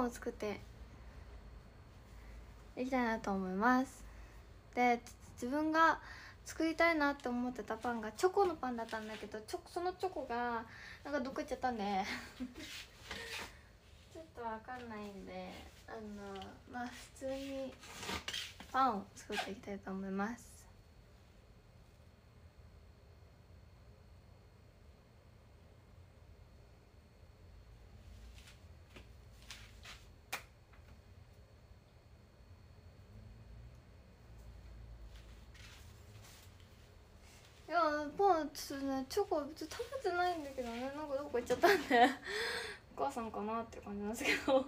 を作っていきたいなと思います。で自分が作りたいなって思ってたパンがチョコのパンだったんだけどチョそのチョコがなんかどっか行っちゃったんで。ちょっとわかんないんであのまあ普通にパンを作っていきたいと思いますいやパンちょっとねチョコ別に食べてないんだけどね。なんかどこ行っちゃったんで。お母さんかなって感じなんですけど。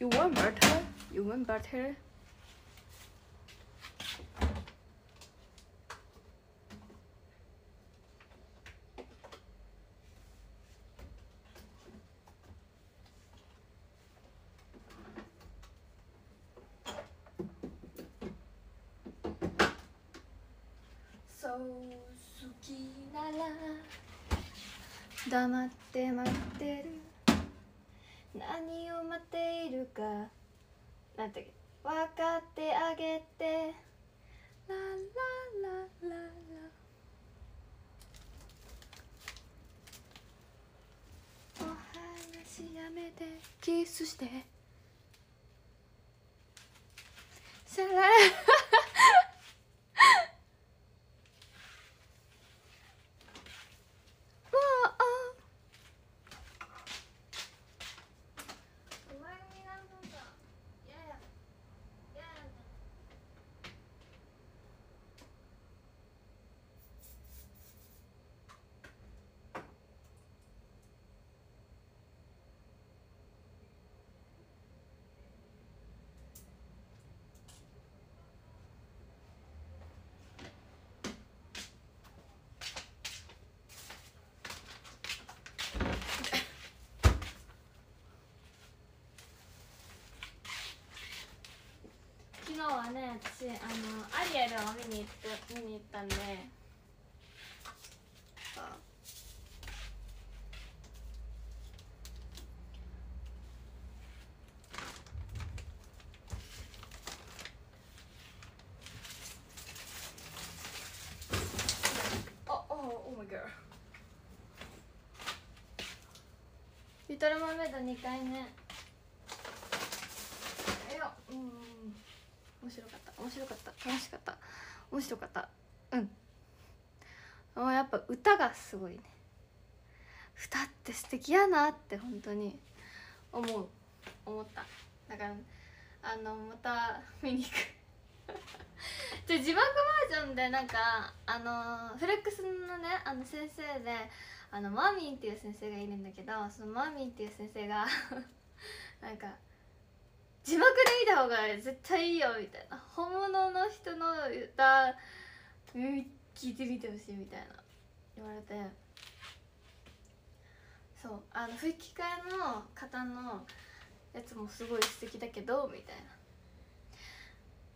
You want butter? You want butter? そう好きなら黙って待ってる 何を待っているか。なんて分かってあげて。ラララララ。お話やめて。キスして。シャラわあお前になるのかいやいやいやいや昨日はね私あのアリエルを見に行って見に行ったんで。リトルマーメイド2回目いやうん面白かった。楽しかった。面白かった。うん。あやっぱ歌がすごいね。歌って素敵やなって本当に思う。思った。だからあのまた見に行く。で字幕バージョンでなんかあのフレックスのねあの先生であのマミンっていう先生がいるんだけどそのマーミンっていう先生が なんか字幕で見た方が絶対いいよみたいな。本物の人の歌聞いてみてほしいみたいな。言われて。そう。あの吹き替えの方のやつもすごい素敵だけどみたいな。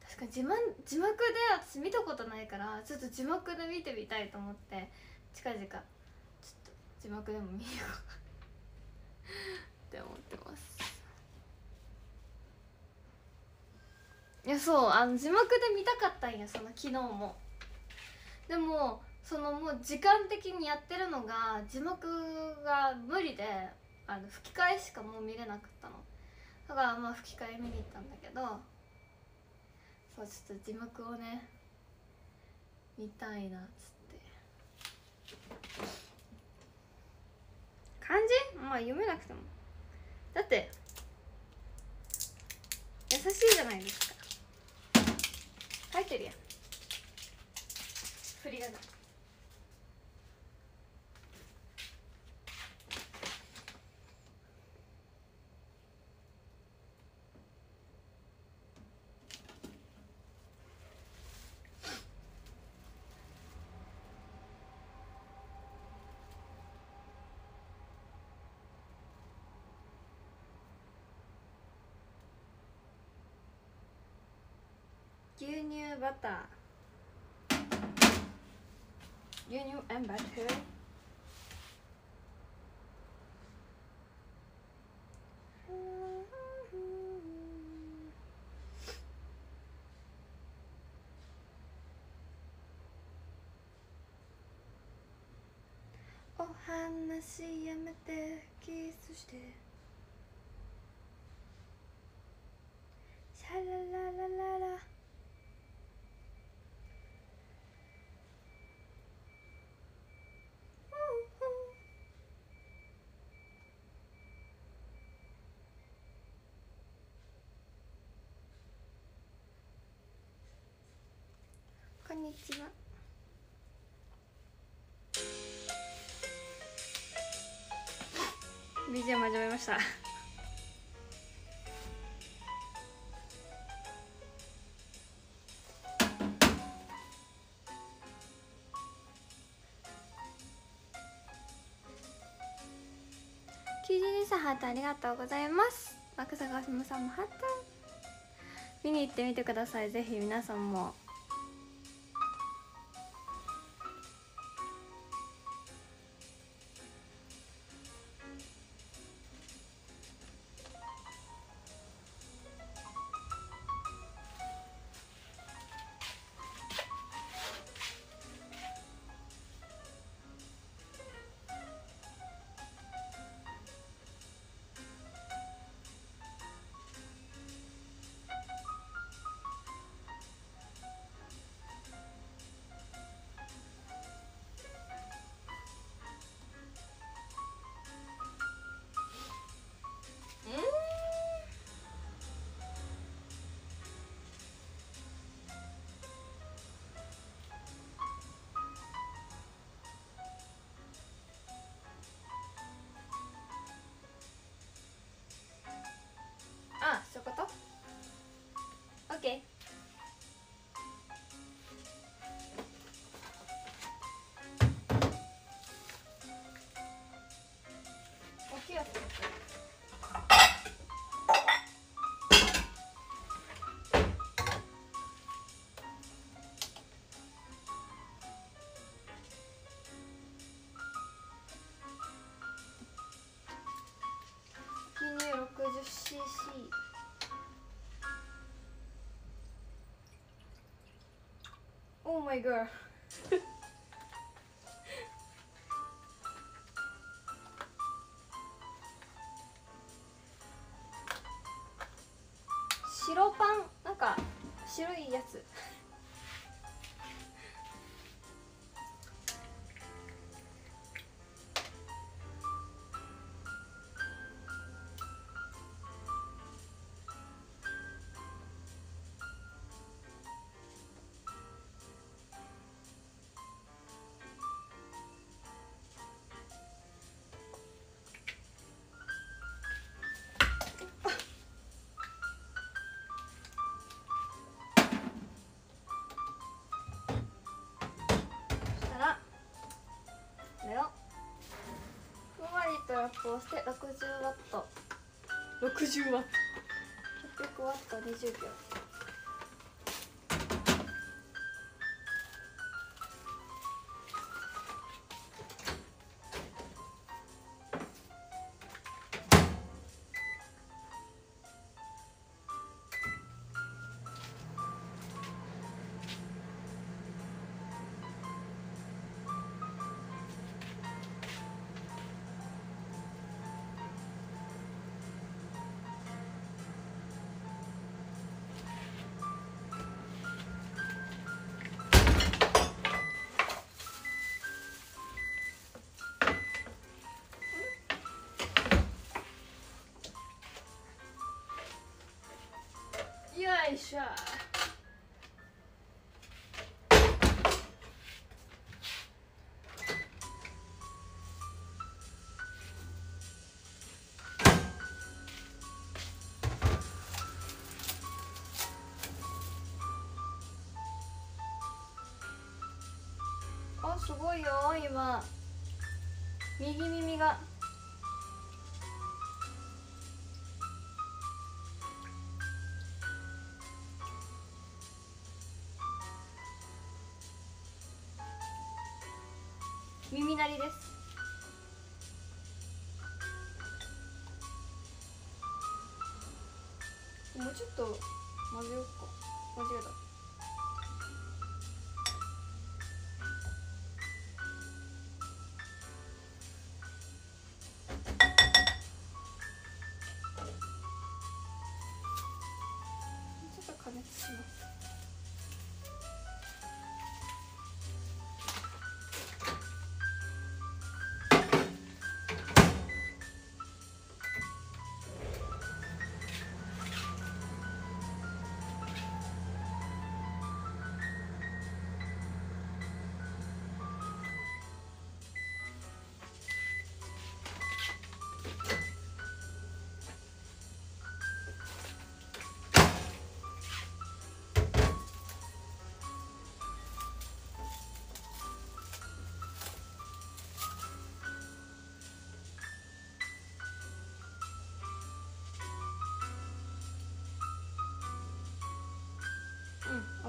確かに字幕字幕で私見たことないからちょっと字幕で見てみたいと思って近々。ちょっと字幕でも見よう。って思って。ますいやそうあの字幕で見たかったんやその昨日も。でもそのもう時間的にやってるのが字幕が無理であの吹き替えしかもう見れなかったの。だからまあ吹き替え見に行ったんだけどそうちょっと字幕をね見たいなっつって。漢字？まあ読めなくても。だって優しいじゃないですか。書いてるやん。振りがなバター。牛乳 and butter お話やめてキスしてシャラララララこんにちは BGM 始めました。キジリさんハートありがとうございます。若狭かすむさんもハート。見に行ってみてください。ぜひ皆さんも。オーマイガー白パンなんか白いやつ。プをして60ワット。60ワット。600ワット20秒すごいよ今。右耳が。耳鳴りです。もうちょっと混ぜようか。間違えた。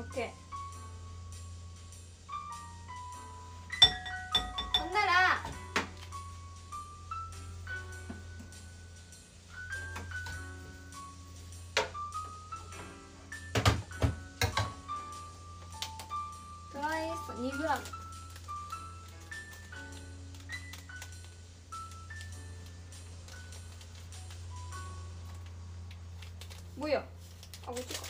うん、オッケーほんならドライイースト 2g もうやあこっ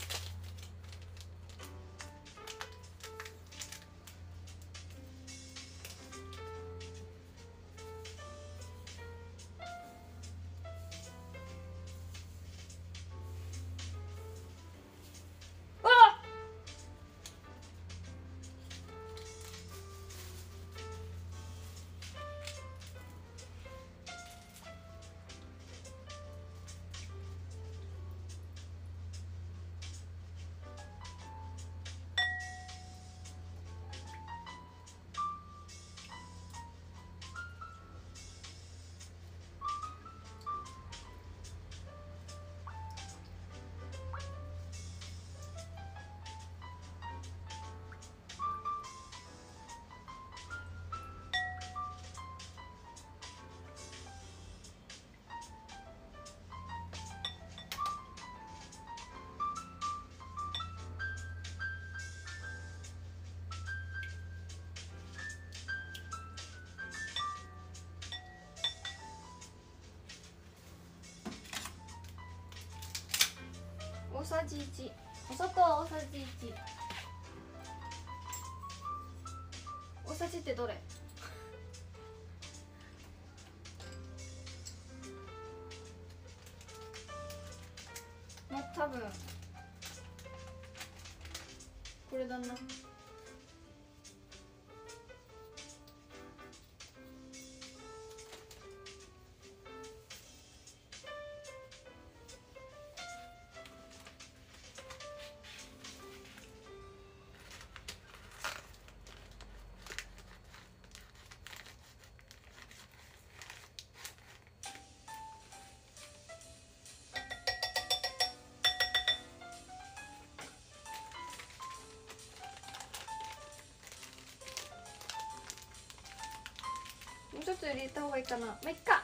大さじ1お砂糖大さじ1大さじってどれ？ちょっと入れた方がいいかな。まあいっか。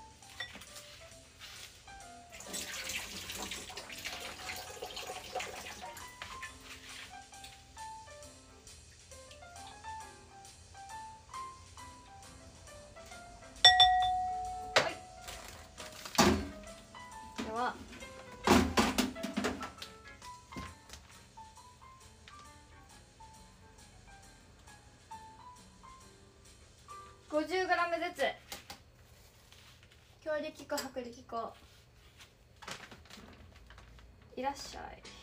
は。いでは50グラムずつ。強力粉薄力粉。いらっしゃい。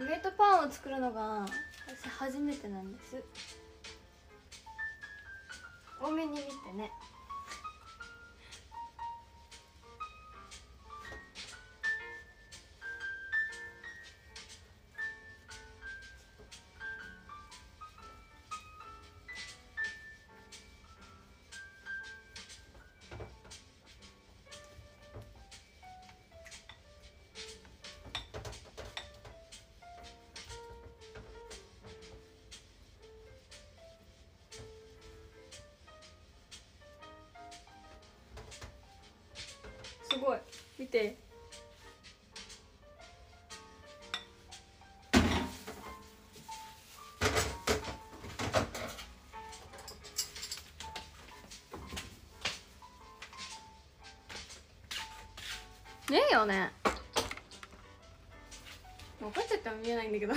ウエットパンを作るのが私初めてなんです。多めに見てね。よね。分かっちゃったら見えないんだけど。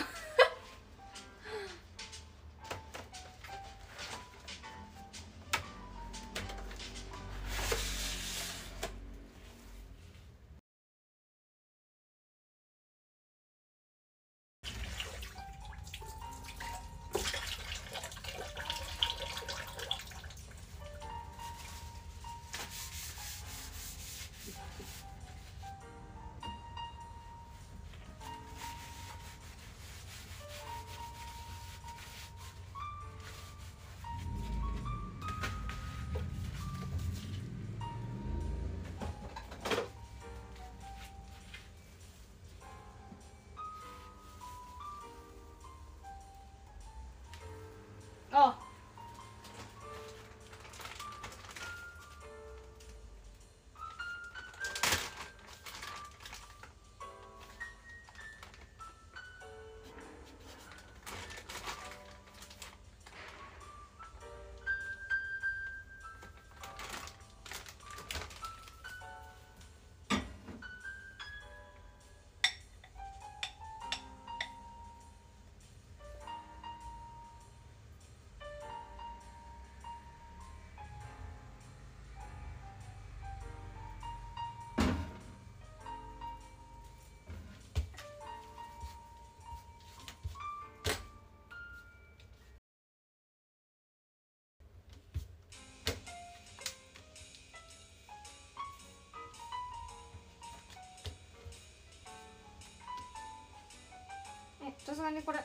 さすがにこれ。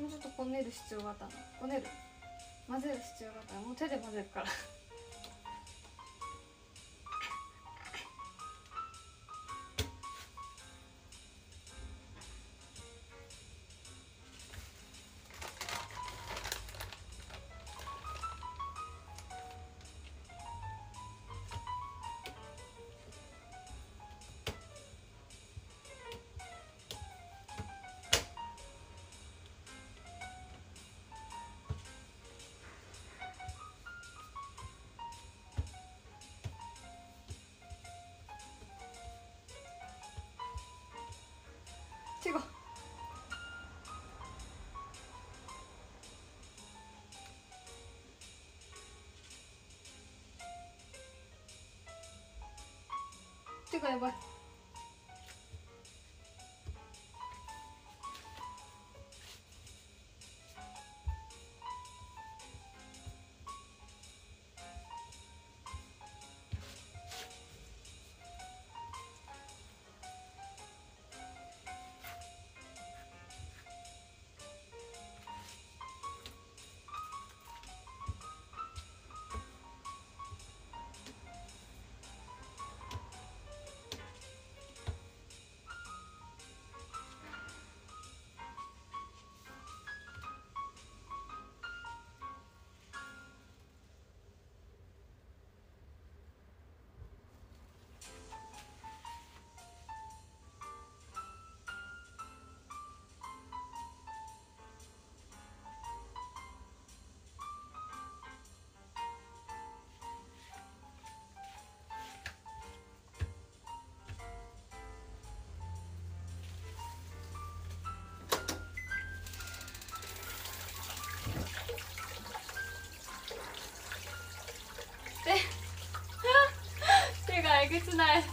もうちょっとこねる必要があったな。こねる。混ぜる必要があったな。もう手で混ぜるから。がやばい手手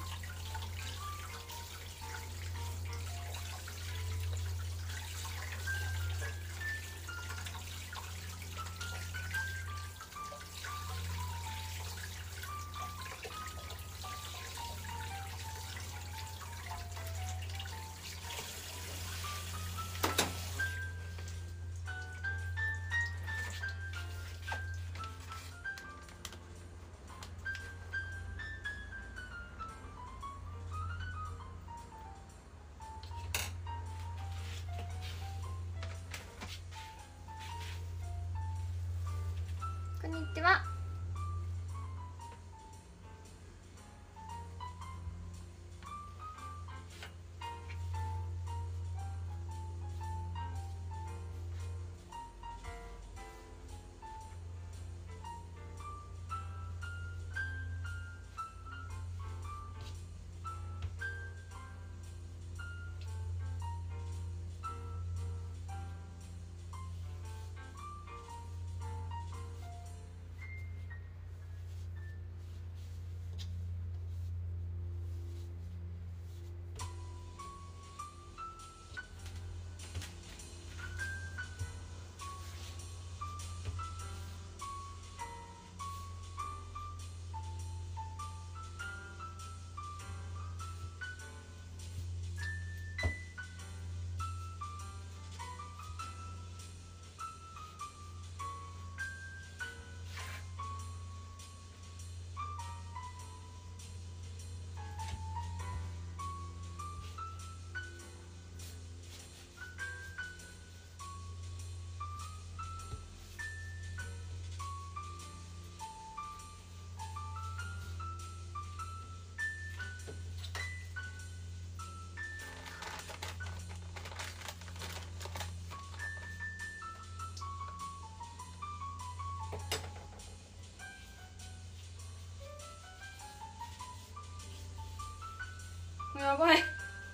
やばい。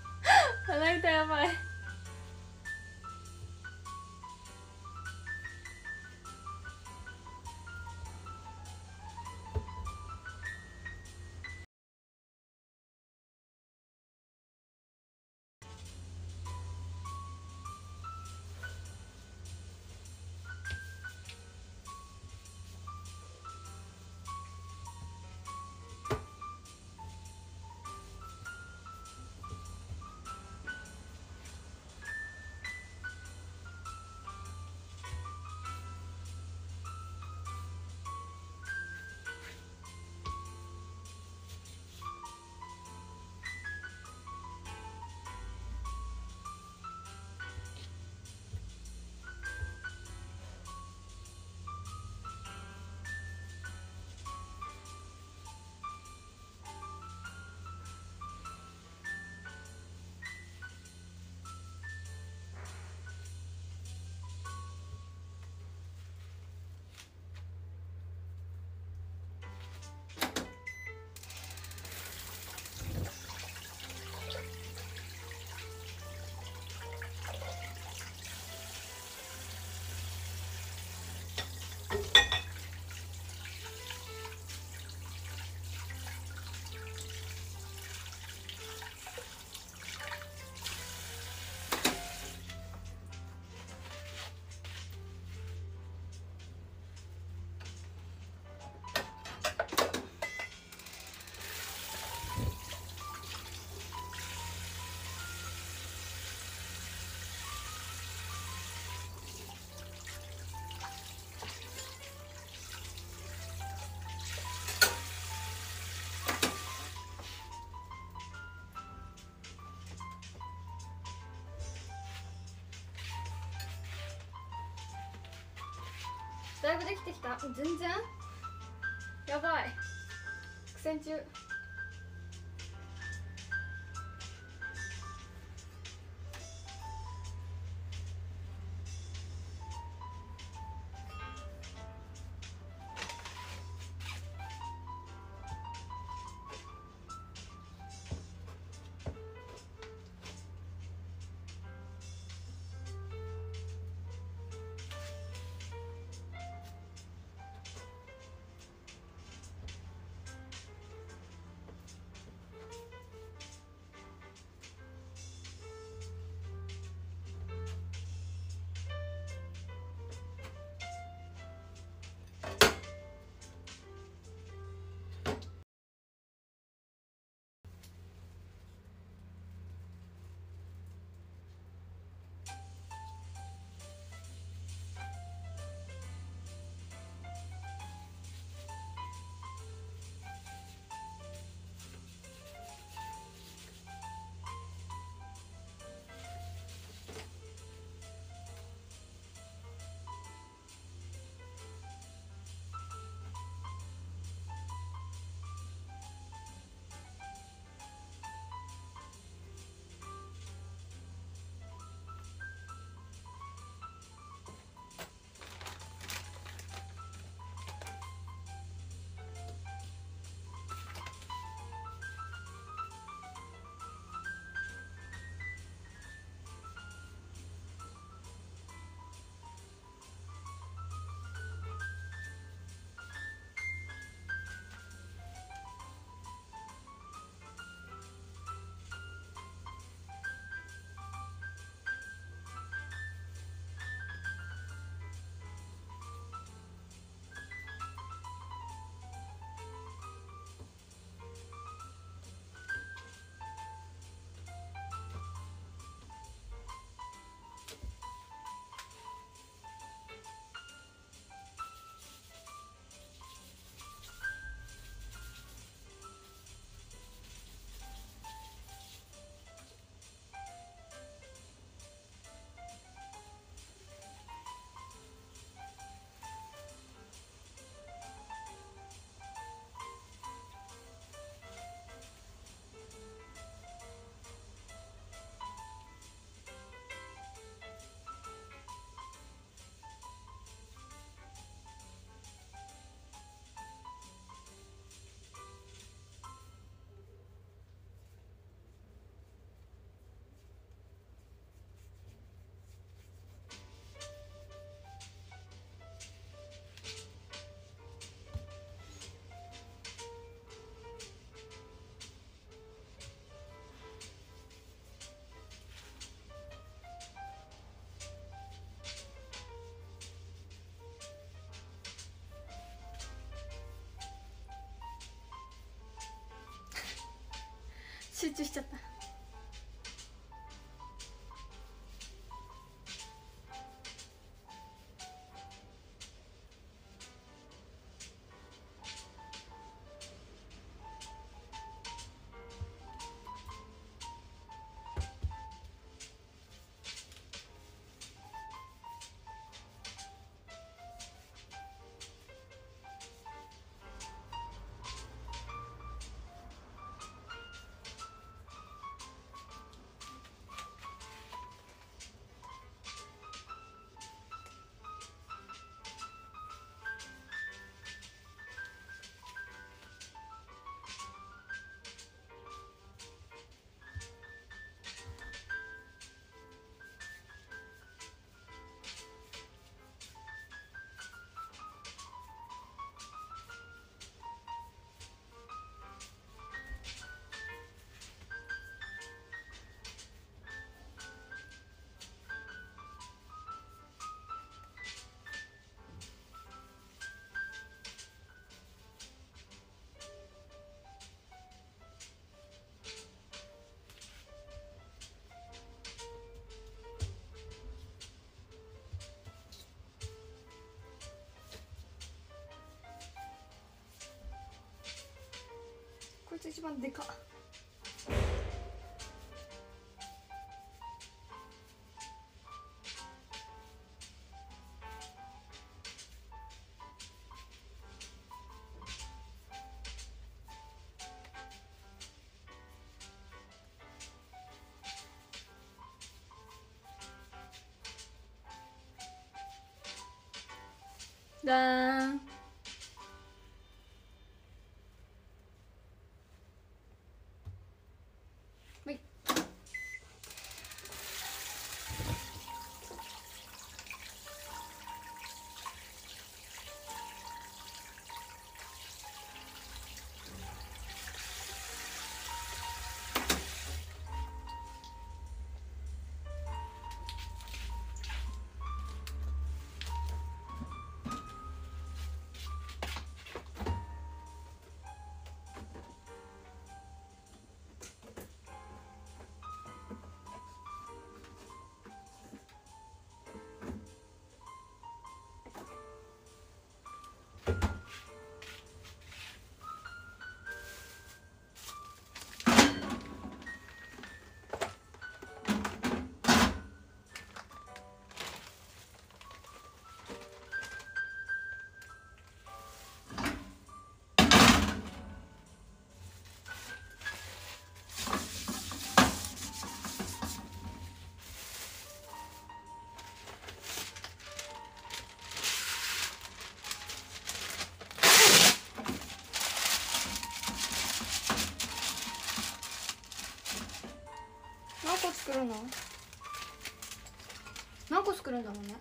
鼻歌やばい。えっ?だいぶできてきた。全然？やばい。苦戦中集中しちゃった。こいつ一番でか。だーん作るの？何個作るんだろうね。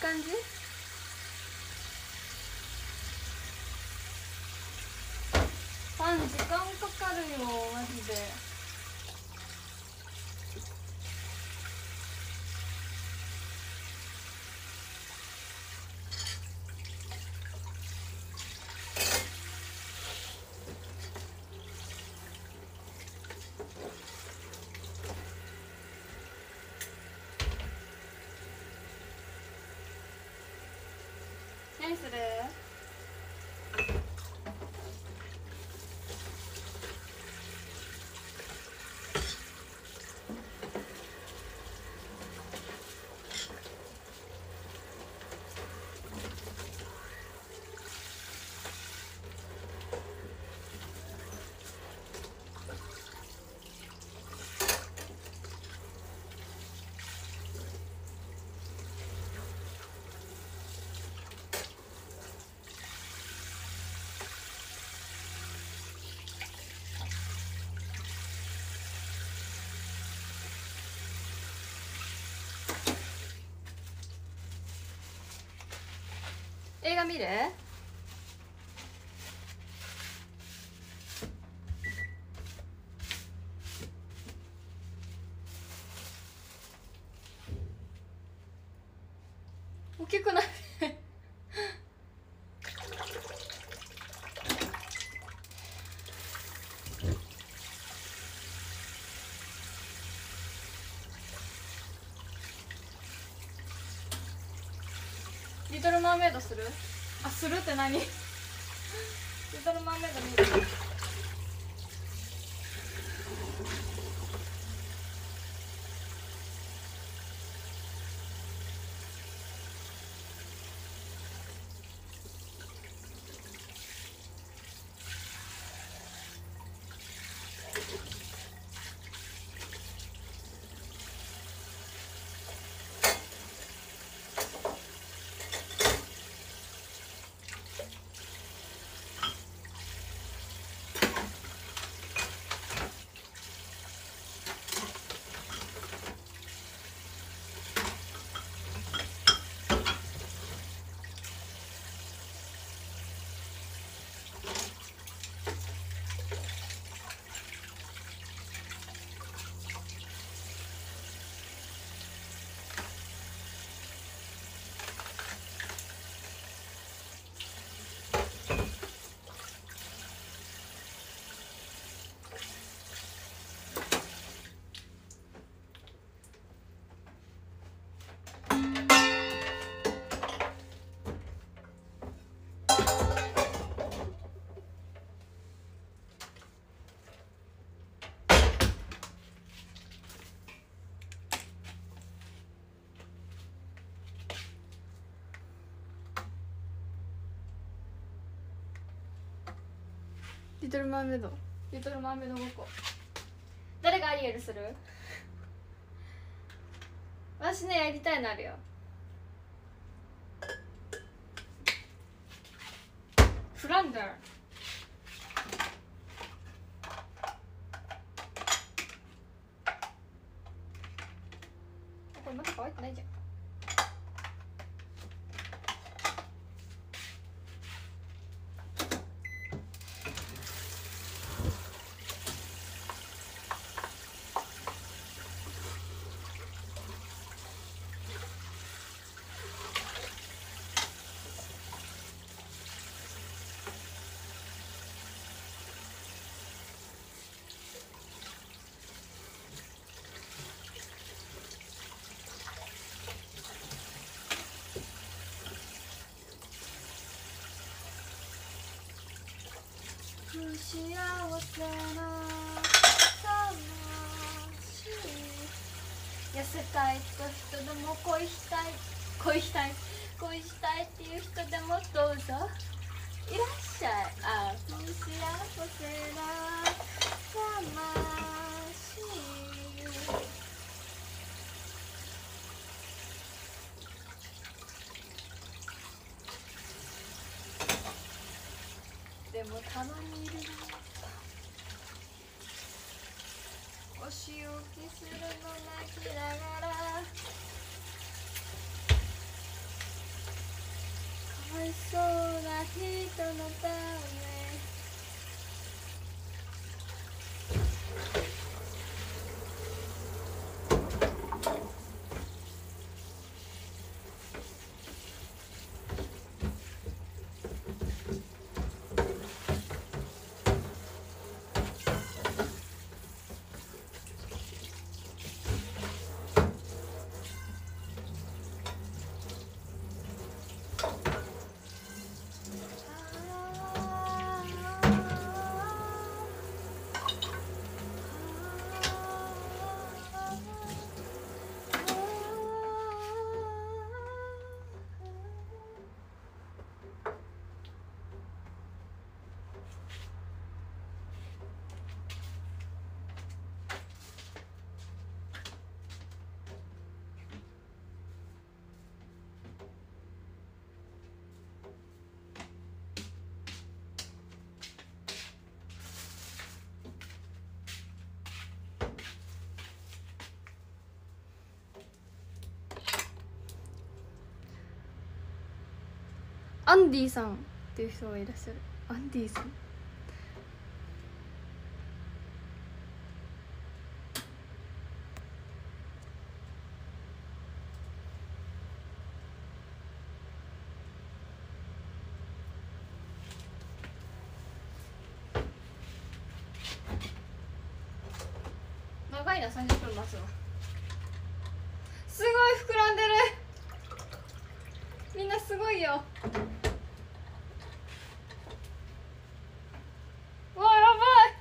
感じ？パン時間かかるよマジで何する映画見る？大きくない？リトルマーメイドする？するって何？リトルマーメイリトルマーメイド。リトルマーメイドごっこ。誰がアリエルする？私ねやりたいのあるよフランダーこれまだ乾いてないじゃん不幸せな魂痩せたい。人人でも恋したい。恋したい。恋したい。ってい。う人でもどうぞい。らっしゃい。あ不幸せな魂でもたまにいるなお仕置きするの泣きながらかわいそうートのたアンディさんっていう人がいらっしゃる。アンディさんいな30分待つのすごい膨らんでるみんなすごいようわやばい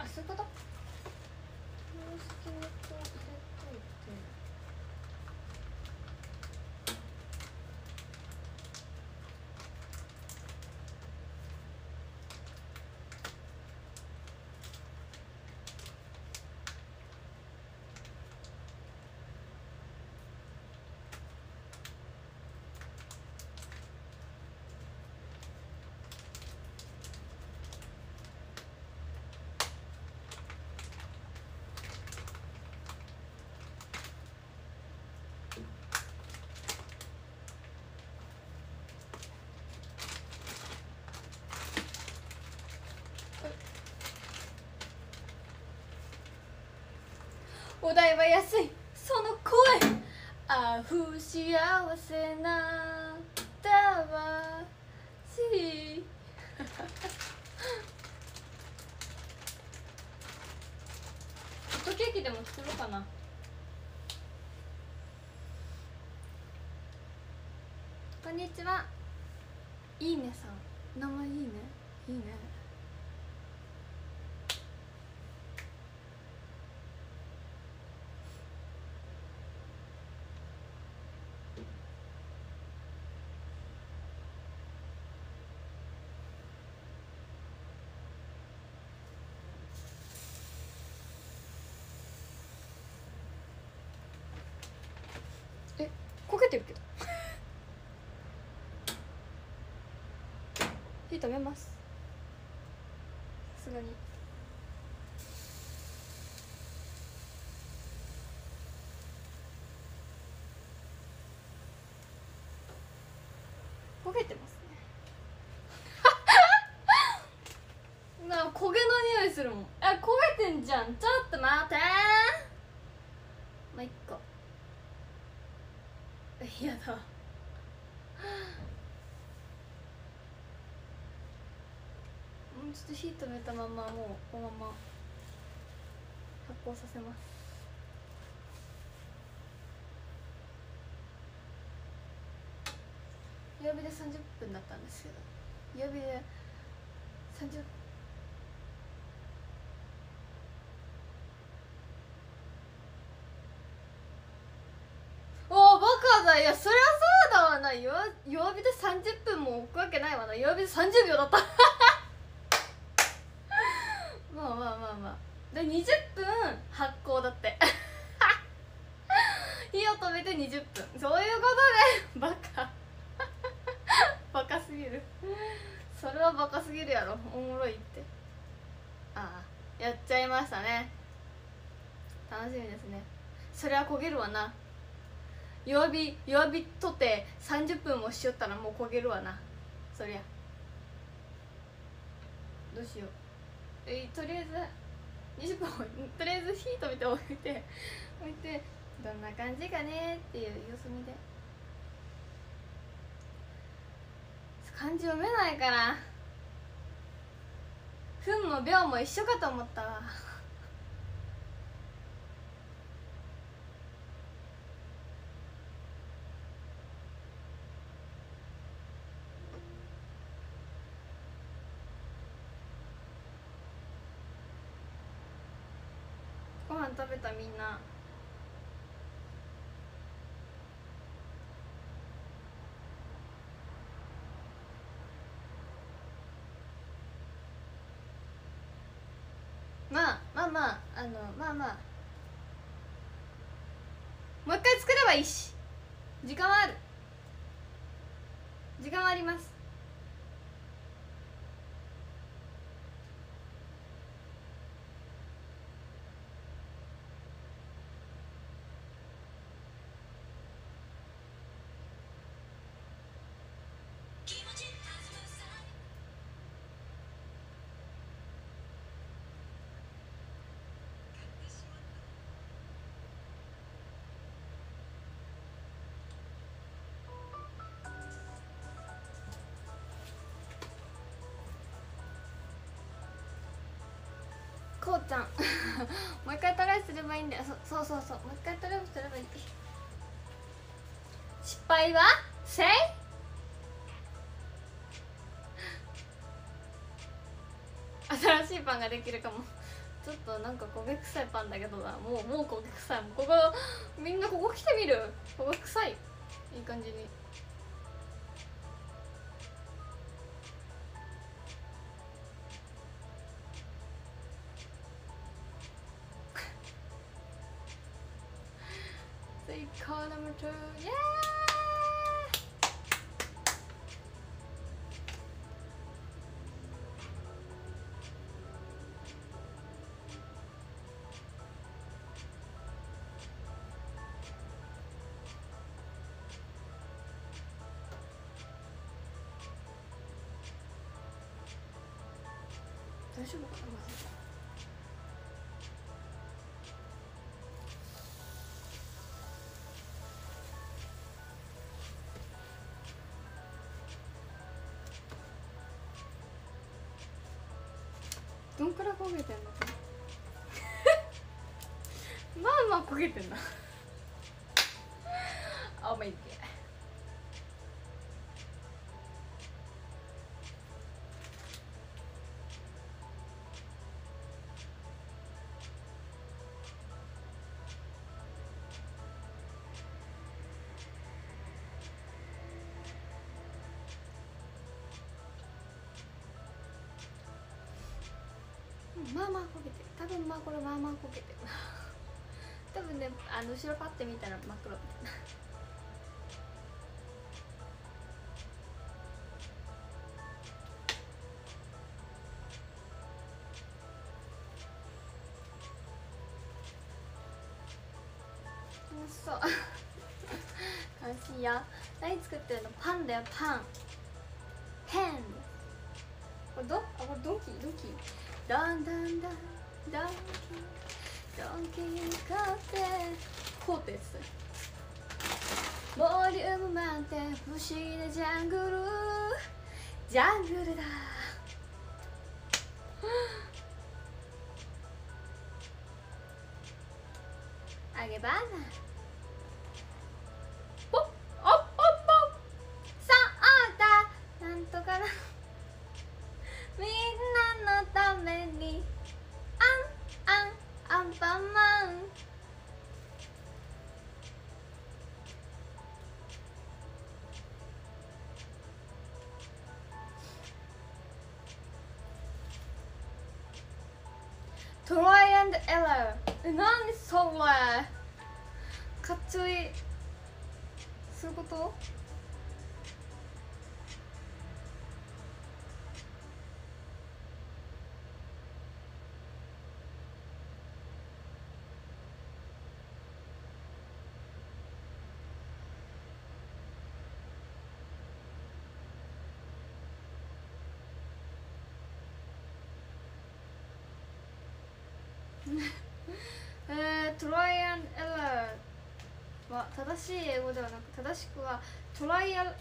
あそういうこと公式ネット入れといてお題は安い。その声。あふ幸せな魂ホットケーキでも作ろうかな。こんにちは。いいねさん名前いいねいいねえ焦げてるけど。火止めます。さすがに。焦げてますね。な焦げの匂いするもん。あ焦げてんじゃん。ちょっと待ってまあ、いっかやだ。もうちょっと火止めたままもうこのまま発酵させます。弱火で30分だったんですけど弱火で30おおバカだいやそりゃそうだわな弱弱火で30分も置くわけないわな。弱火で30秒だった。まあまあまあまあ。で20分発酵だって。火を止めて20分そういうことでバカ。バカすぎる。それはバカすぎるやろ。おもろいって。ああやっちゃいましたね。楽しみですね。それは焦げるわな。弱火弱火とって30分もしよったらもう焦げるわな。そりゃ。どうしよう。えとりあえず20分とりあえず火止めて置いて置いてどんな感じかねっていう様子見で漢字読めないから。分も秒も一緒かと思ったわ。食べたみんな。まあまあまああのまあまあ。もう一回作ればいいし。時間はある。時間はあります。もう一回トライすればいいんだ。よそそうそうそう。もう一回トライすればいい。失敗は？せい新しいパンができるかも。ちょっとなんか焦げ臭いパンだけどな。もうもう焦げ臭い。もうここみんなここ来てみる。焦げ臭い。いい感じに。大丈夫？かなどんくらい焦げてんの？まあまあ焦げてんなまあこれまあまあ焦げてる。多分ねあの後ろパッて見たら真っ黒みたいな。楽しそう。楽しいよ。何作ってるの？パンだよパン。ペン。これど？あこれドンキードンキーだんだんだんドンキードンキーカフェコーテス。ボリューム満点。不思議なジャングルジャングルだ。あげばなエラー。え何それ。かっちょいい。そういうこと？しくはトライアエン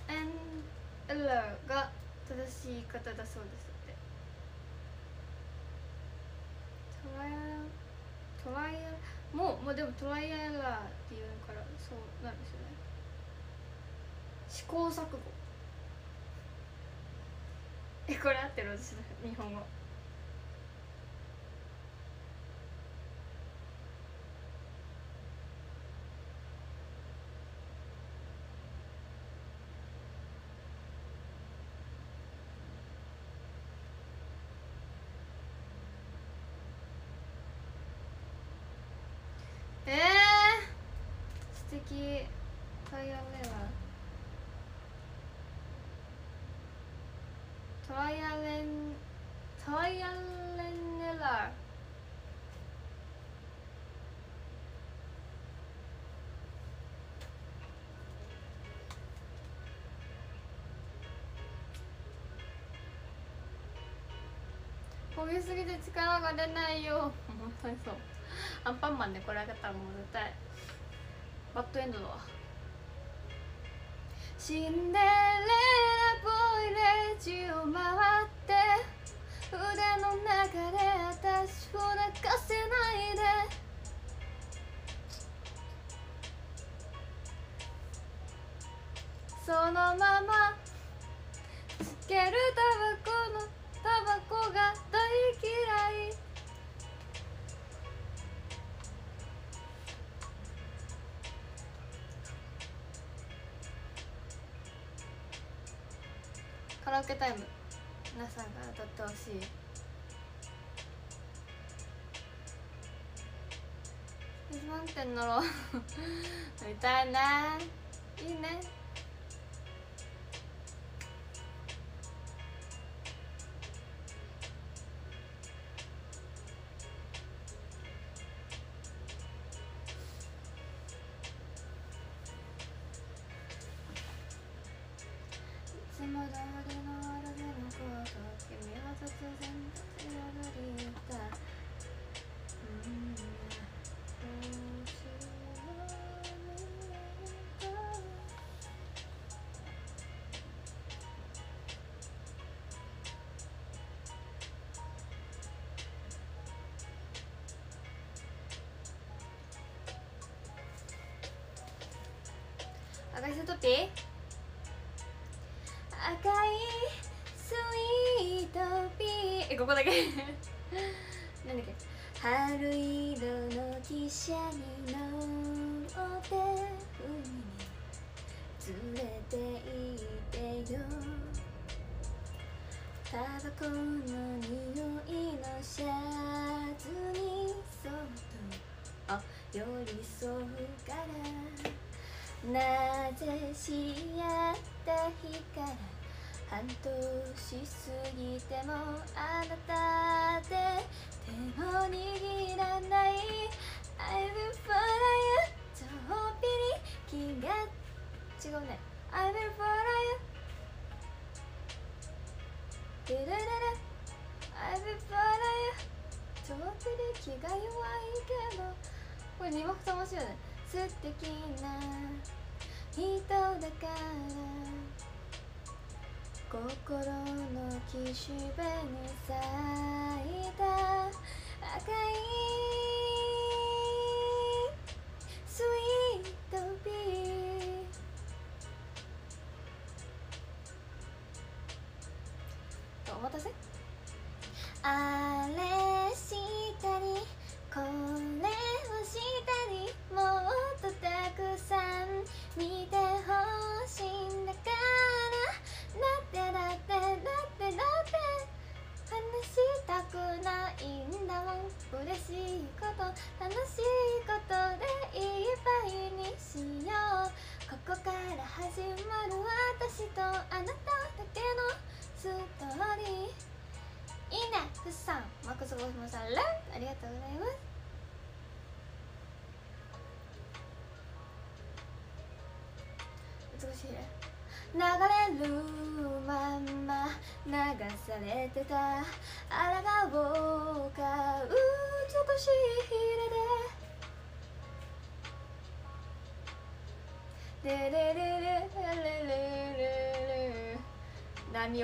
エラーが正しい言い方だそうですってトライアントライアンもうもうでもトライアンエラーっていうからそうなんですよね。試行錯誤。えこれ合ってる？私の日本語えー、素敵トライアンエラー。トライアレントライアレンエラー。焦げすぎて力が出ないよ。本当にそう。アンパンマンでこれあげたらもう絶対。バッドエンドだわシンデレラボイレージを回って腕の中で私を泣かせないで。そのままつけるタバコ乗ろ。う乗りたい。ないいね。なんだっけ春色の汽車に乗って海に連れて行ってよタバコの匂いのシャツにそっとあ寄り添うからなぜ知り合った日から半年過ぎてもあなたで手を握らない。I will follow you ちょっぴり気が。違うね。I will follow you ルルルル。I will follow you ちょっぴり気が弱いけど。これ2幕と面白いね。素敵な人だから。心の岸辺に咲いた赤い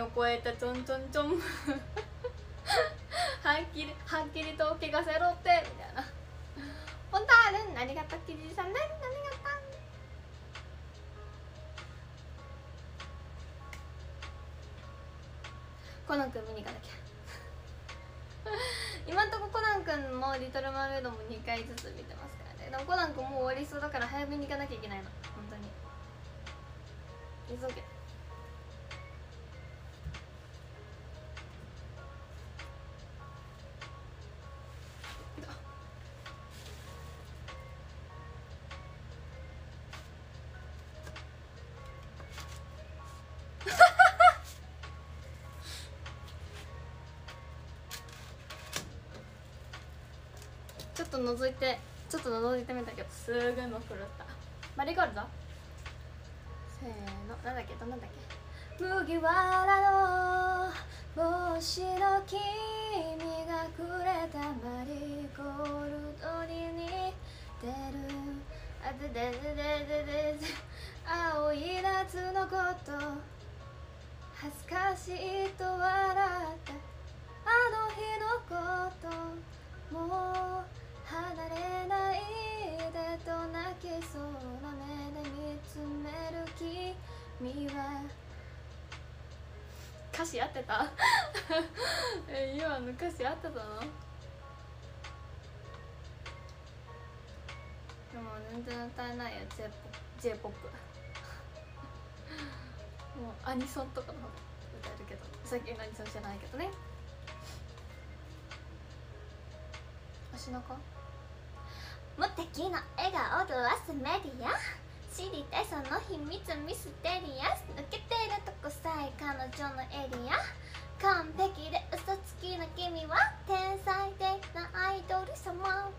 を越えたちょんちょんちょんはっきりはっきりと怪我せろってみたいな。ポンタールンありがとうキジさんね。ありがとうコナン君見に行かなきゃ。今んとこコナン君も「リトル・マーメイド」も2回ずつ見てますからね。でもコナン君もう終わりそうだから早めに行かなきゃいけないの。覗いてちょっと覗いてみたけどすごい真っ黒だった。マリーゴールド？せーの。なんだっけ？どんなんだっけ？麦わらの帽子の君がくれたマリーゴールドに似てる。あででででででで青い夏のこと恥ずかしいと笑ったあの日のこともう離れないでと泣きそうな目で見つめる君は。歌詞合ってた？え今の歌詞合ってたの？でも全然歌えないよ j p o p もうアニソンとかの方が歌えるけど。最近アニソンじゃないけどね。足の子？無敵の笑顔ではすメディア知りたいその秘密ミステリアス。抜けてるとこさえ彼女のエリア。完璧で嘘つきな君は天才的なアイドル様。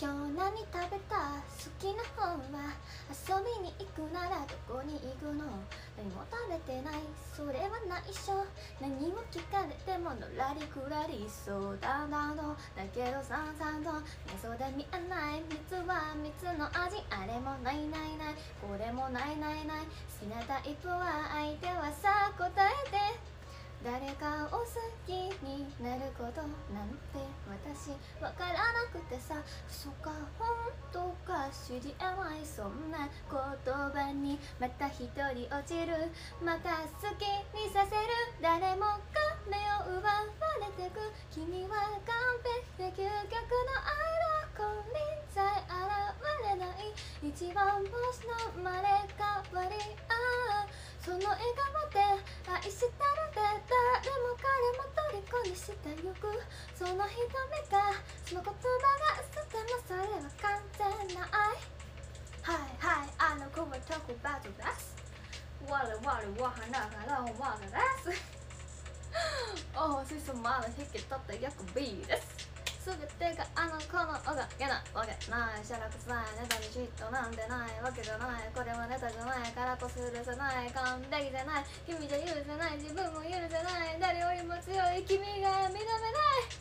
今日何食べた？好きな本は。遊びに行くならどこに行くの？何も食べてないそれは内緒。何も聞かれてものらりくらりそうだなのだけどさんさんと謎で見えない蜜は蜜の味あれもないないない。これもないないない。好きなタイプは相手はさ答えて。誰かを好きになることなんて私わからなくてさ。そっか本当か知り合いそんな言葉にまた一人落ちる。また好きにさせる。誰もが目を奪われてく。君は完璧で究極の愛の子にさえ現れない。一番星の生まれ変わりああその笑顔で愛してるで誰も彼も虜にしてゆくその瞳がその言葉が捨てもそれは完全な愛。はいはいあの子は特別です。我々は花から思われです。お星様の引き取った役 B です。全てがあの子のおかげなわけ。ないしゃらくさいネタに嫉妬なんてない。わけじゃないこれはネタじゃないからこするせない。完璧じゃない。君じゃ許せない。自分も許せない。誰よりも強い君が認めない。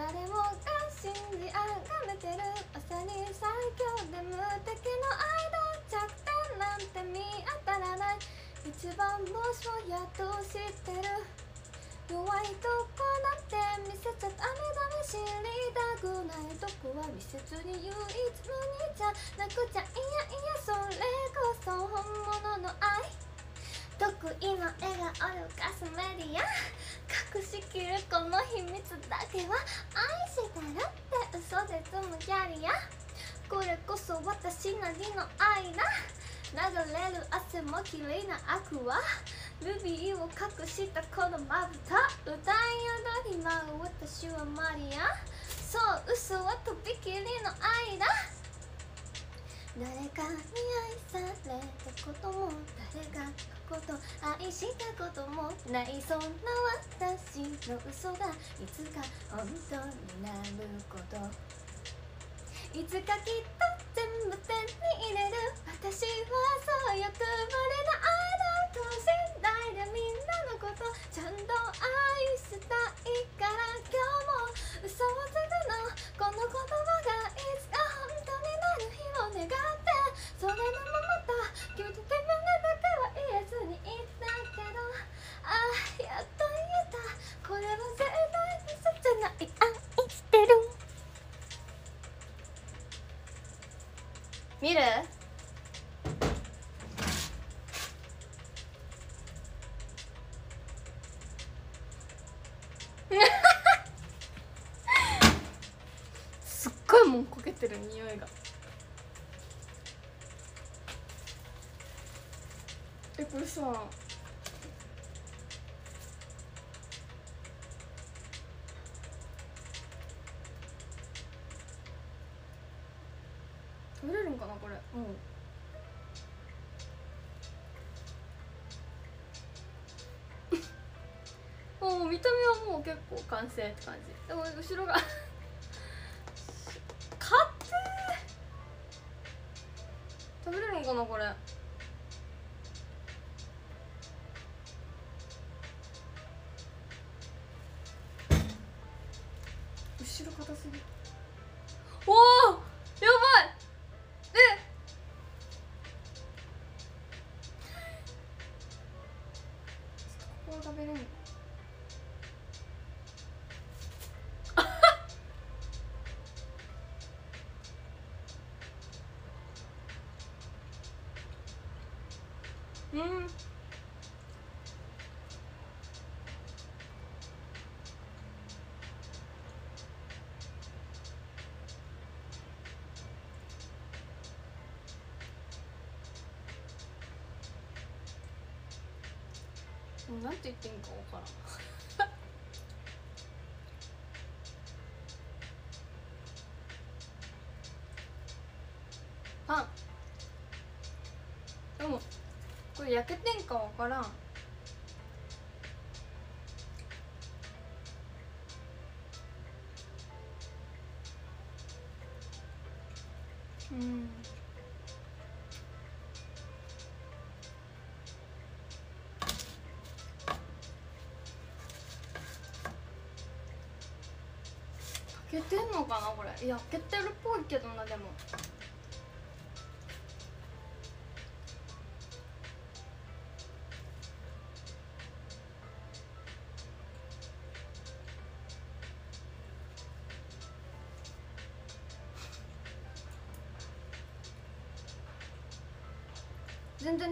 誰もが信じあがめてる。まさに最強で無敵の愛の弱点なんて見当たらない。一番星をやっと知ってる。弱いとこなんて見せちゃダメダメ知りたくないとこは見せずに唯一無二じゃなくちゃいやいやそれこそ本物の愛。得意の笑顔をかすメディア。隠しきるこの秘密だけは愛してるって嘘で積むキャリア。これこそ私なりの愛だ流れる汗も綺麗なアクアルビーを隠したこのまぶた歌い踊り舞う私はマリア。そう嘘はとびきりの愛だ。誰かに愛されたことも誰かのこと愛したこともないそんな私の嘘がいつか本当になること。いつかきっと全部手に入れる私はそう欲張りな愛だ等身大でみんなのことちゃんと愛したいから今日も嘘をつくのこの言葉がいつか本当になる日を願ってそれでもまた君と自分だけは言えずにいたけどああやっと言えたこれは絶対嘘じゃない愛してる見る？すっごいもんこけてる匂いが。えこれさ食べれるんかなこれ。もう もう見た目はもう結構完成って感じ。でも後ろが かってー。食べれるのかなこれ。後ろ硬すぎ。るおお食べれん。のうん言っていいんか分からん。パンでもこれ焼けてんか分からんうん。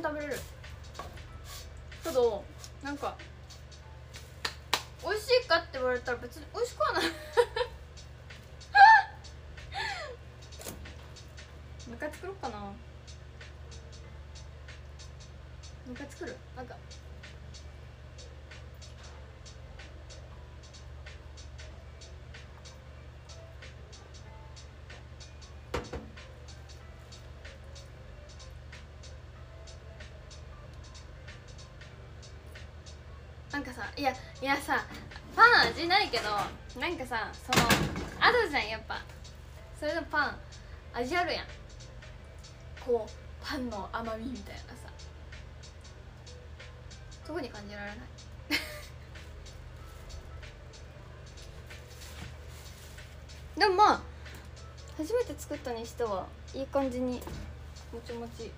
全いやいやさパン味ないけどなんかさそのあるじゃんやっぱ。それのパン味あるやん。こうパンの甘みみたいなさ。特に感じられない。でもまあ初めて作ったにしてはいい感じにもちもち。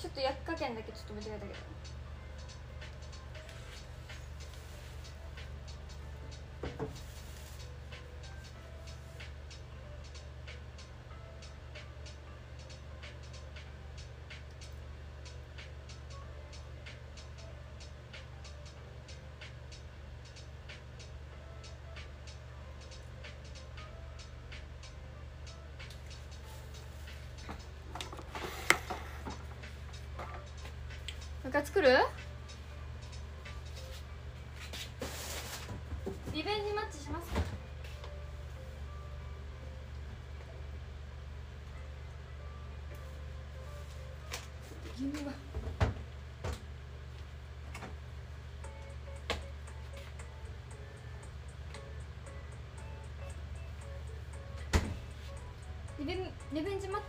ちょっと焼き加減だけちょっと間違えたけど。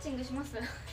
ッチングします。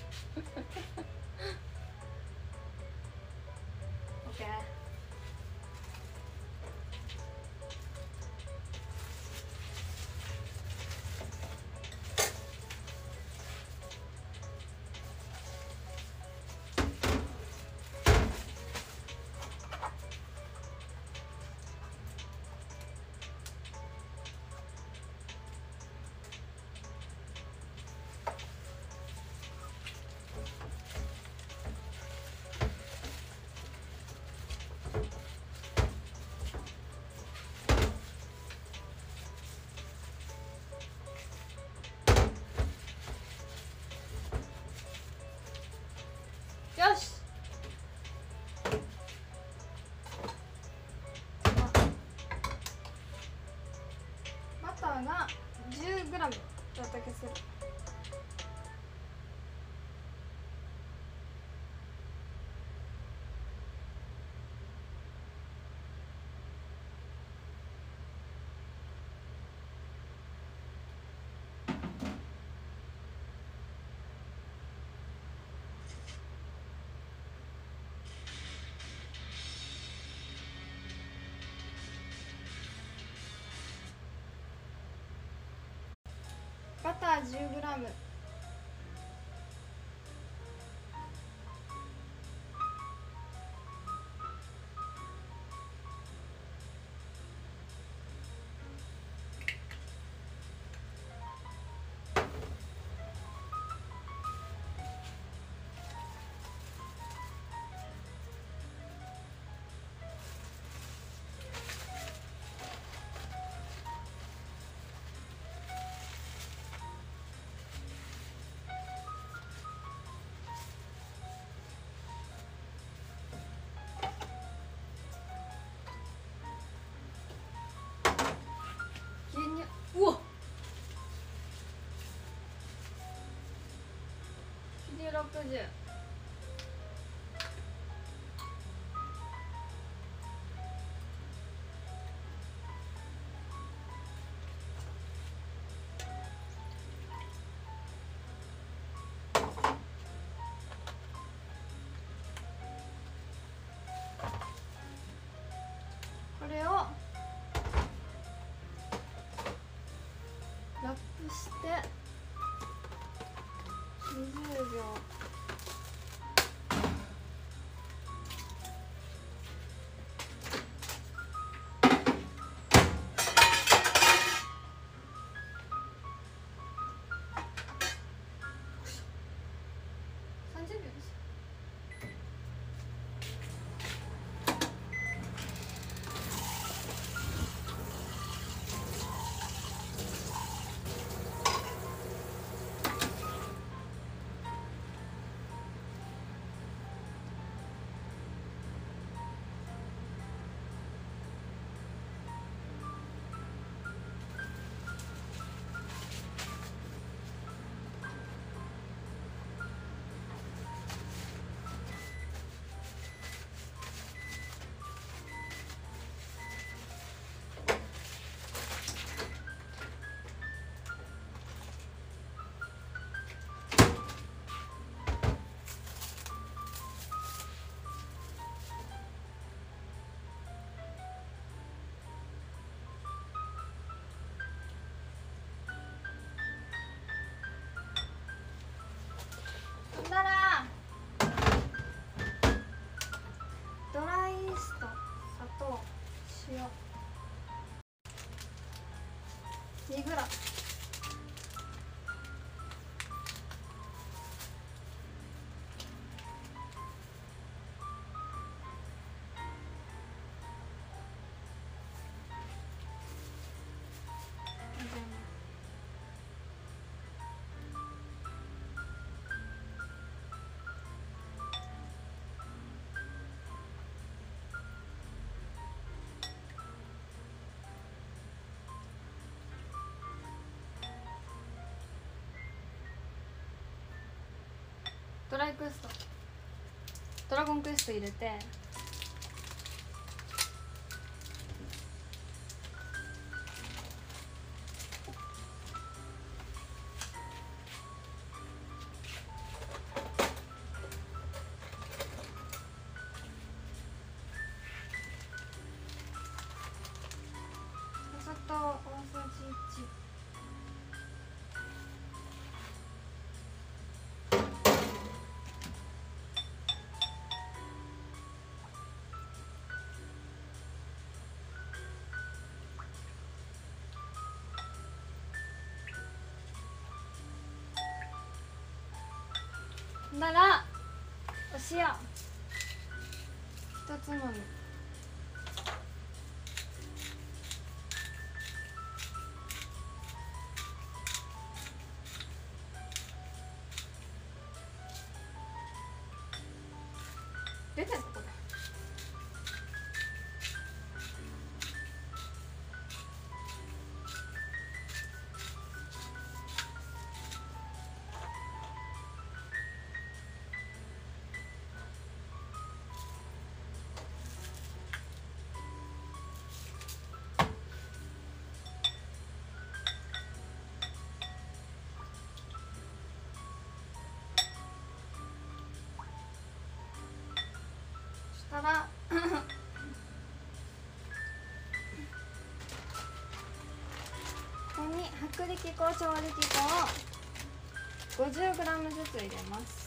が 10g だった気がする。ター 10g「110これを。ラップして。20秒。塩2グラムドライクエスト。ドラゴンクエスト入れて。ならお塩。一つまみ力粉調力粉を 50g ずつ入れます。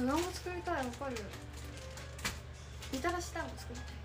でも何も作りたいわかるみたらし団子作りたい。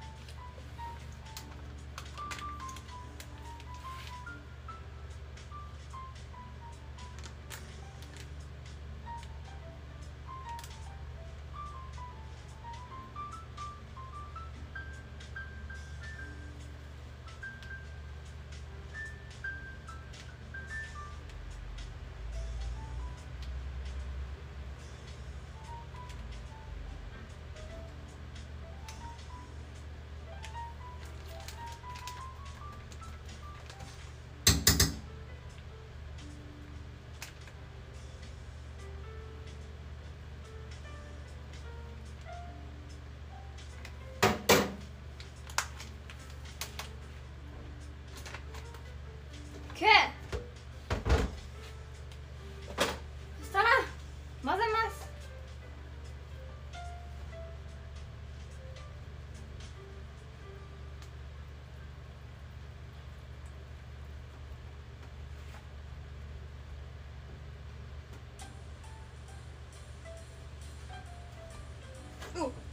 お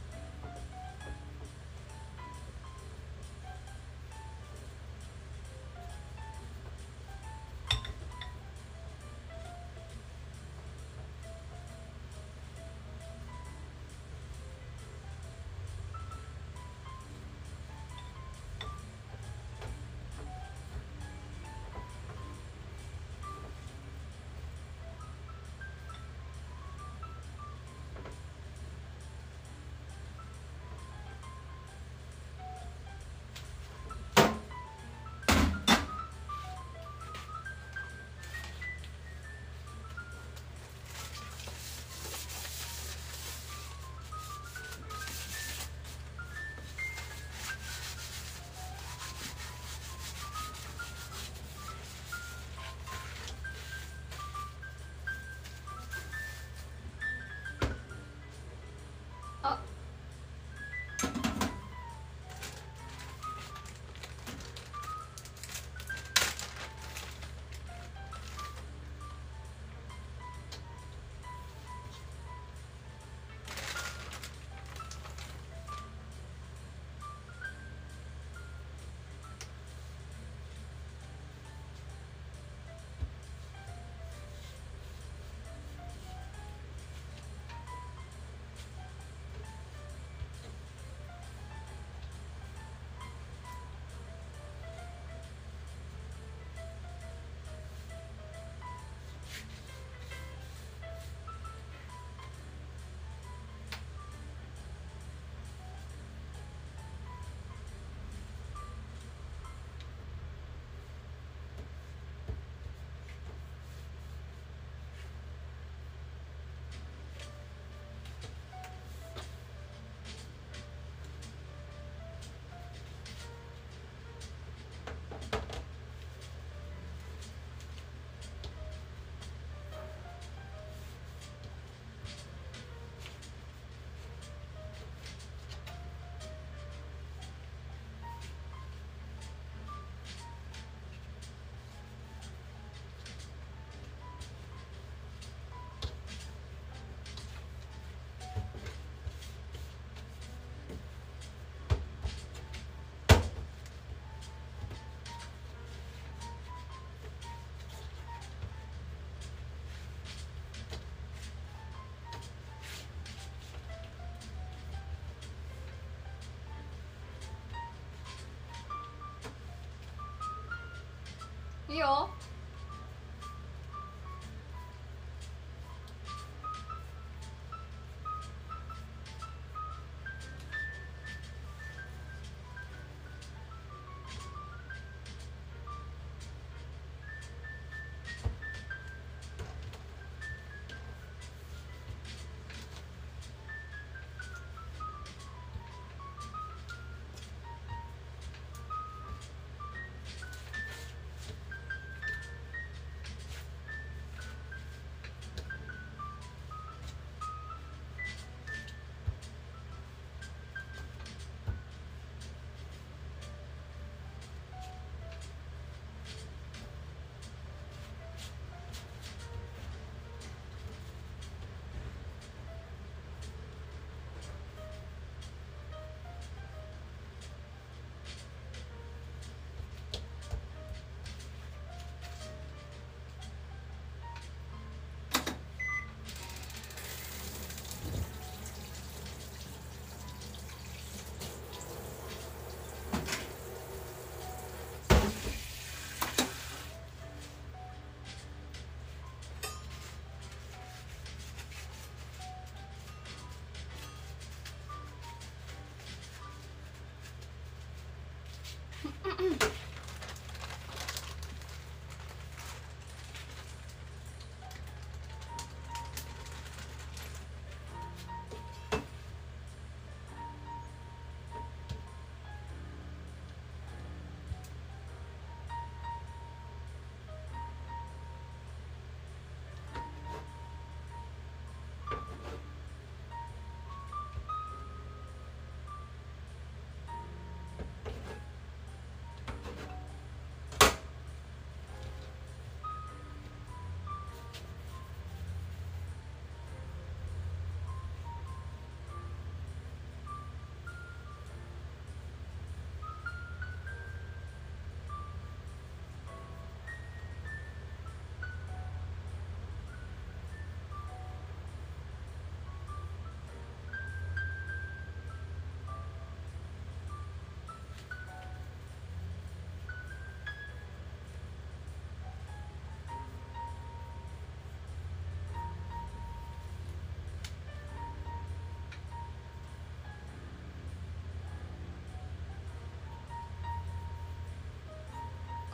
Mm.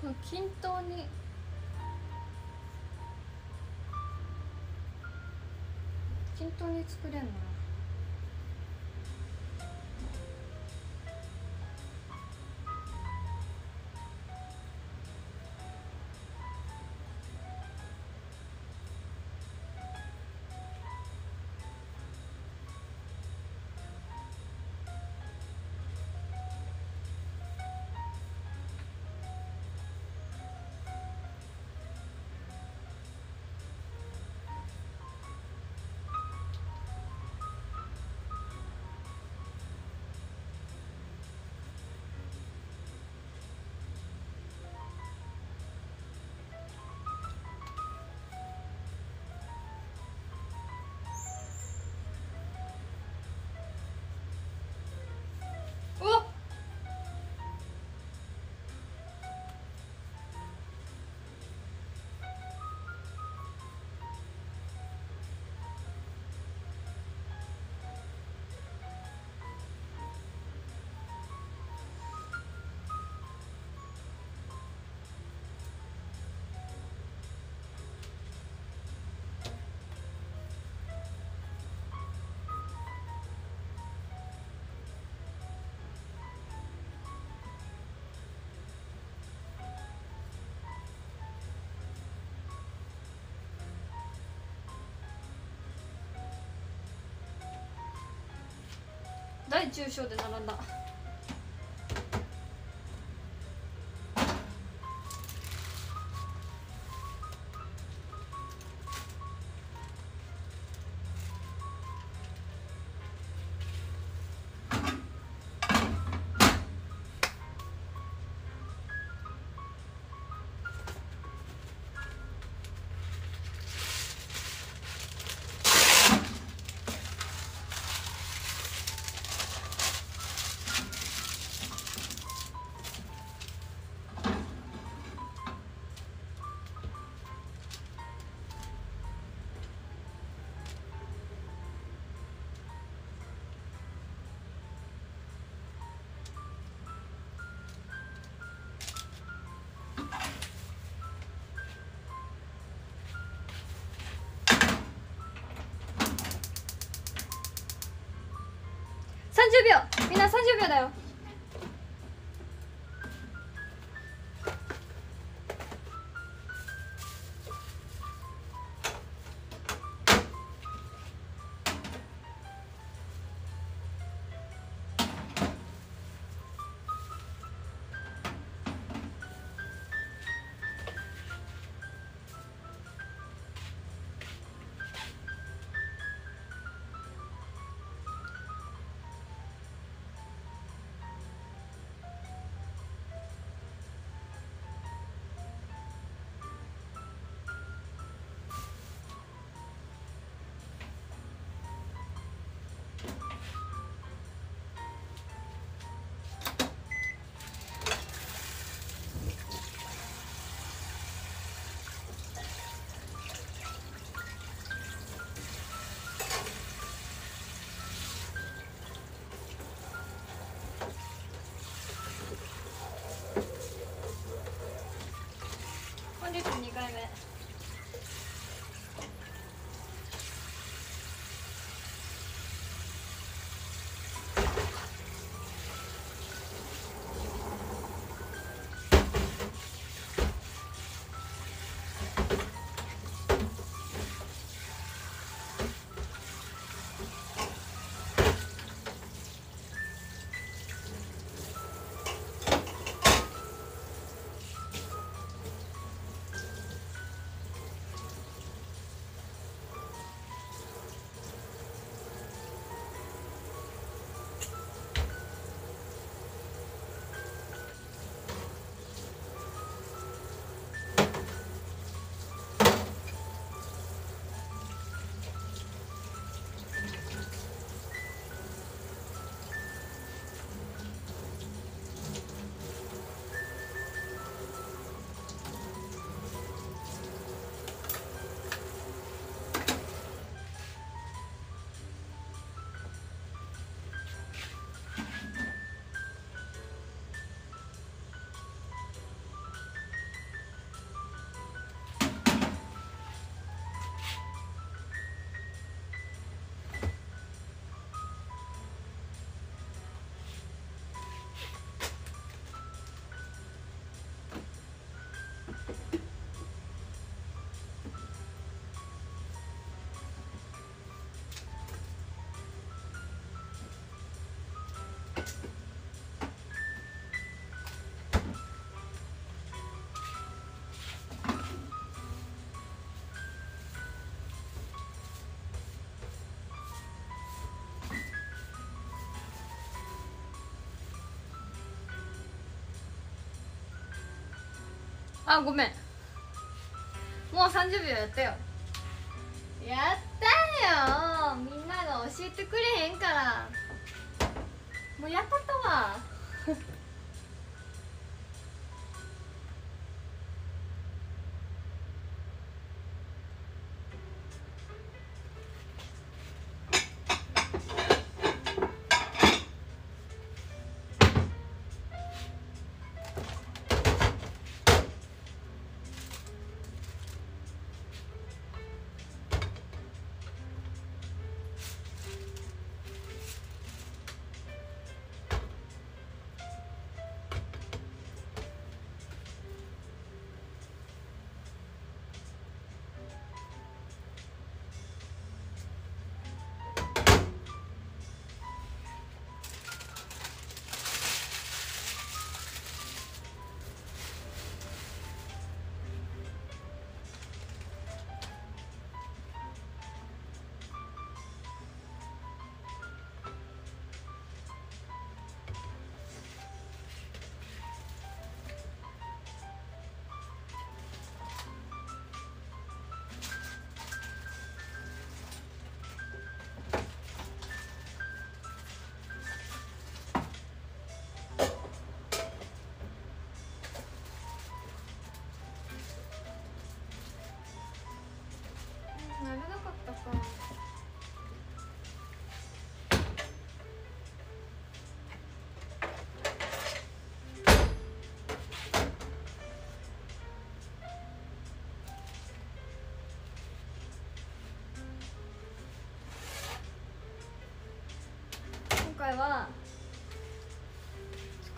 こ均等に。均等に作れるの？大中小で並んだ。30秒。みんな30秒だよ。private. あごめん。もう30秒やったよ。やったよ。みんなが教えてくれへんから。もうやったわ。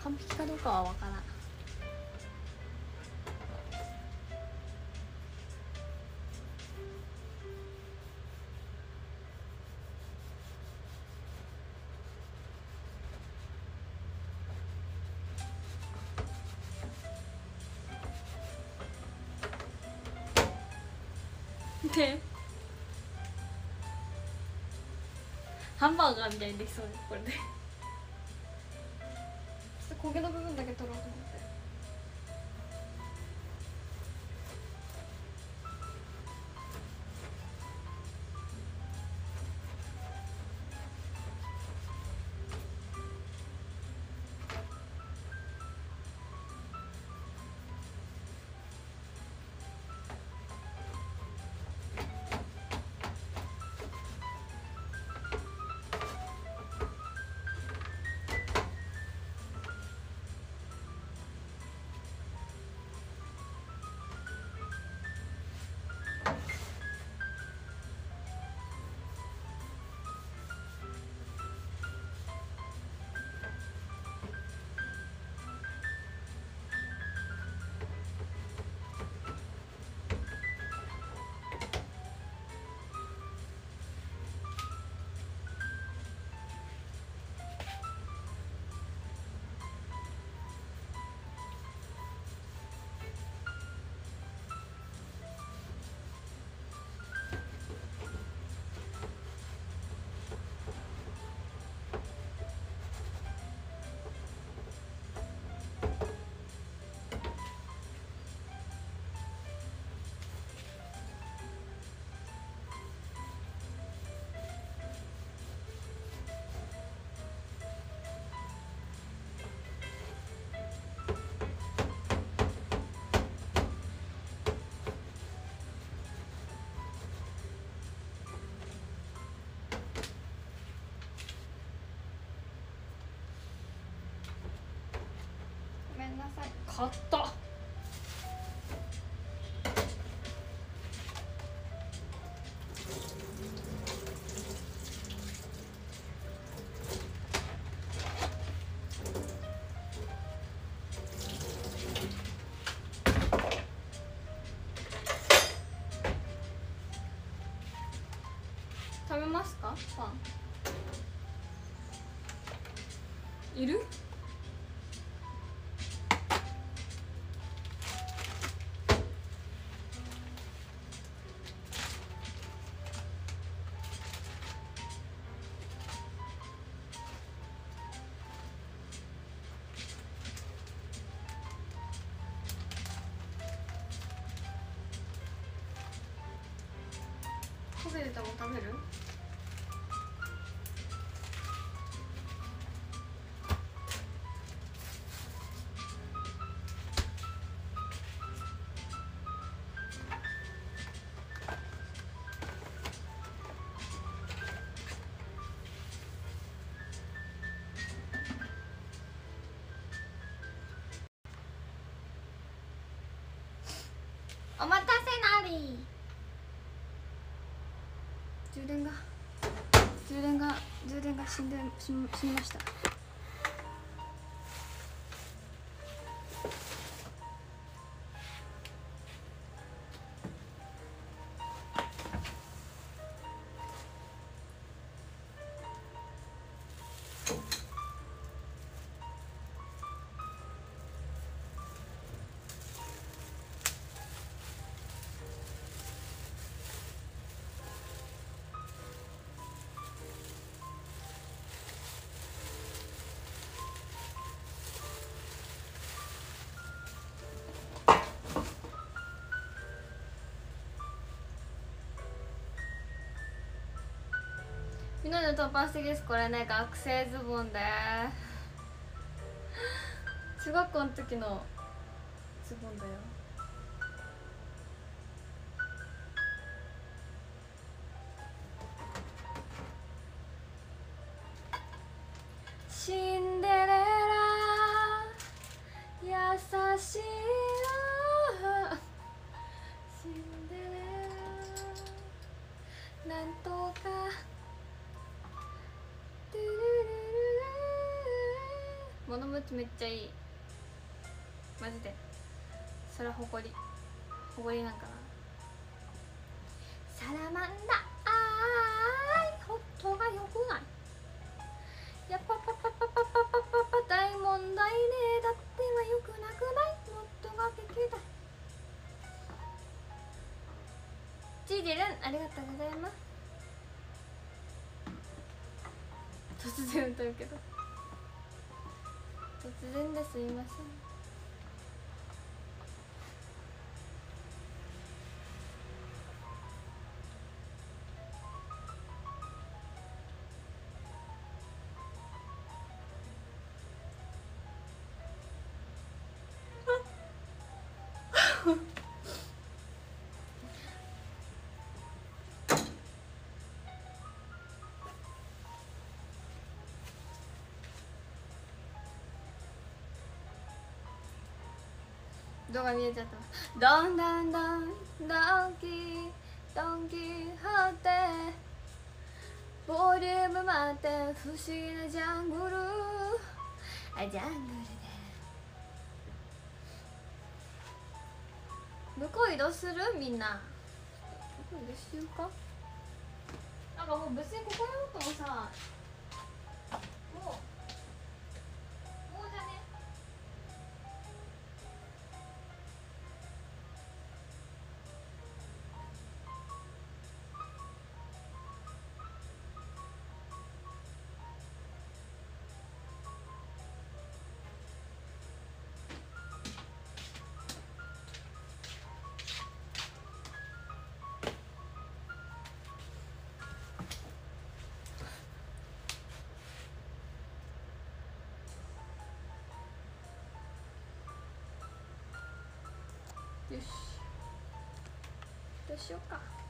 完璧かどうかは分からん。でハンバーガーみたいにできそうですこれで。なさい。買った。食べますか？パン。いる？焦げてたも食べる？お待たせなり充電が充電が充電が死んで死にました。みんなで短パン素敵ですこれね学生ズボンで。中学校の時のめっちゃいい。マジで。それは誇り誇りなんかな。サラマンダあーい。ホットがよくない。やっぱパパパパパパパパ。大問題ね。だってはよくなくない。もっとが聞きた。いジージルンありがとうございます。突然歌うけど。全然ですいません。動画見えちゃったどんどんどんドンキドンキホーテボリューム満点不思議なジャングル。あジャングルで。向こう移動する？みんな。向こう移動しようか。なんかもう別にここにおってもさよし。どうしようか。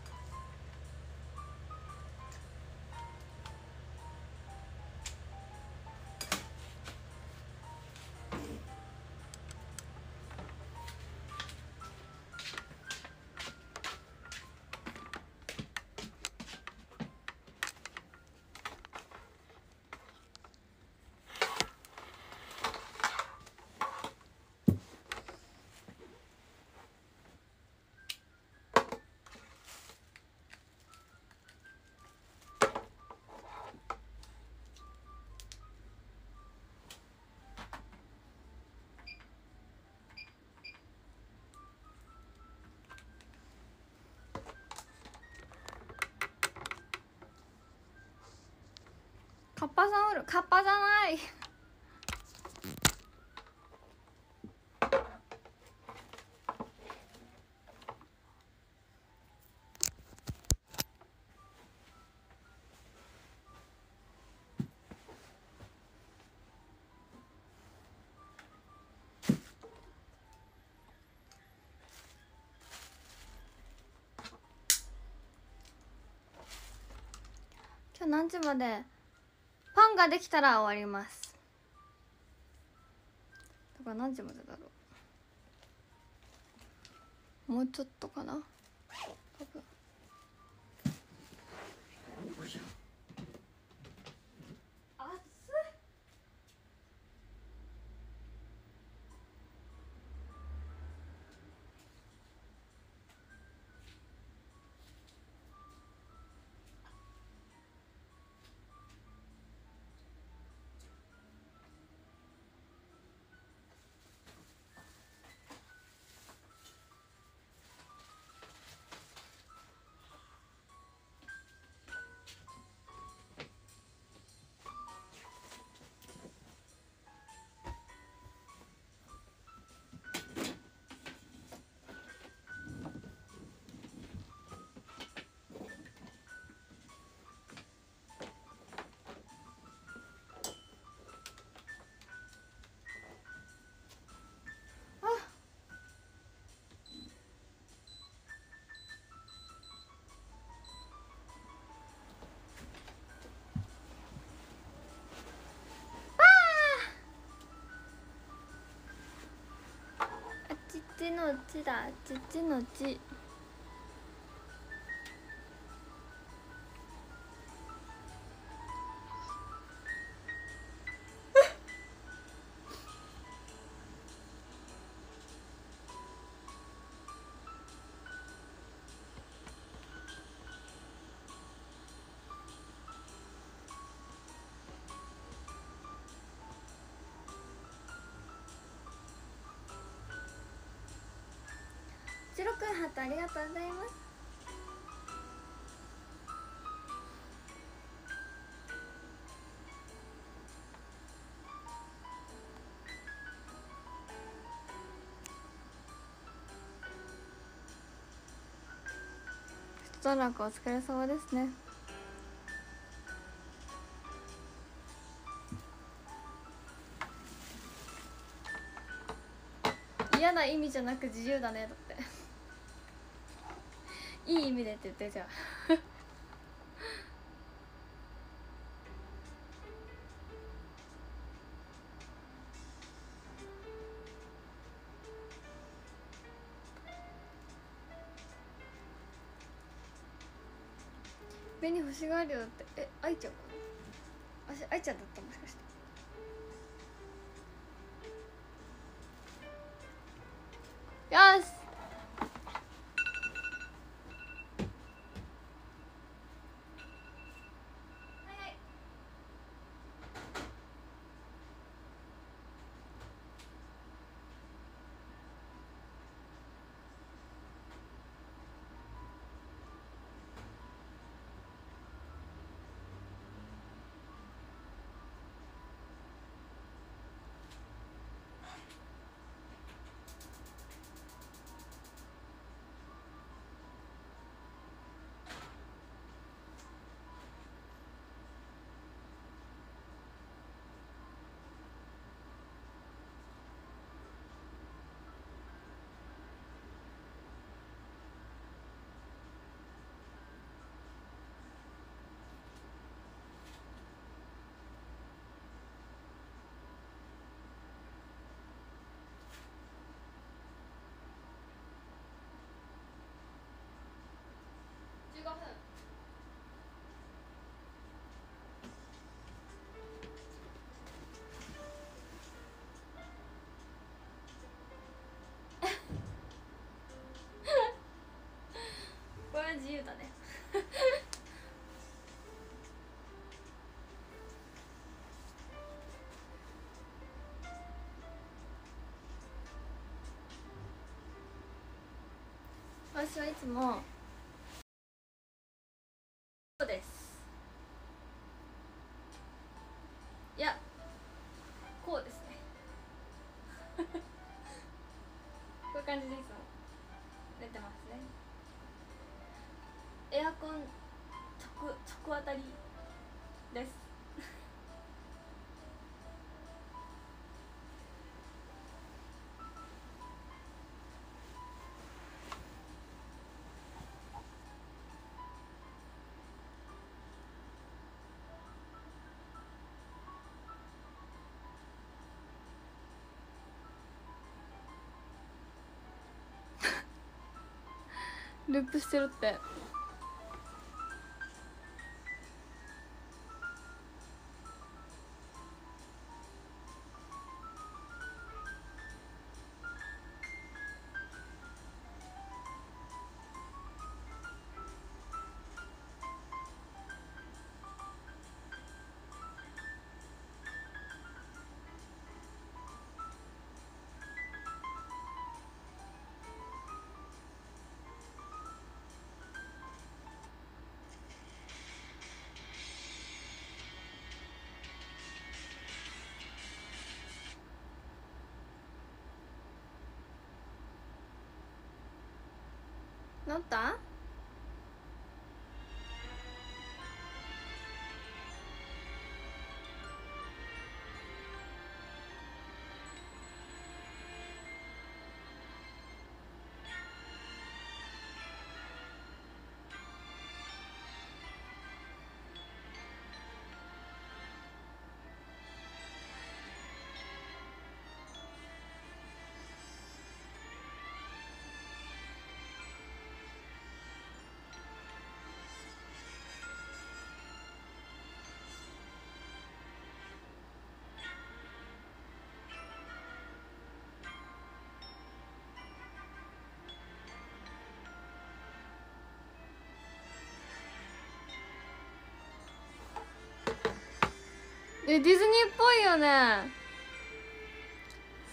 パさんおる。カッパじゃない。何時まで？ンができたら終わります。だから何時までだろう。もうちょっとかな。っちのちだちっちのちしろくんハートありがとうございます。一段落お疲れ様ですね。嫌な意味じゃなく自由だね。だっていい意味でって言ってじゃ あ紅欲しがるよって。え愛ちゃんかな？あ愛ちゃんだったもしかして。私はいつもそうです。いやこうですね。こういう感じでいつも寝てますね。エアコン直直当たりループしてるって。なっえディズニーっぽいよね。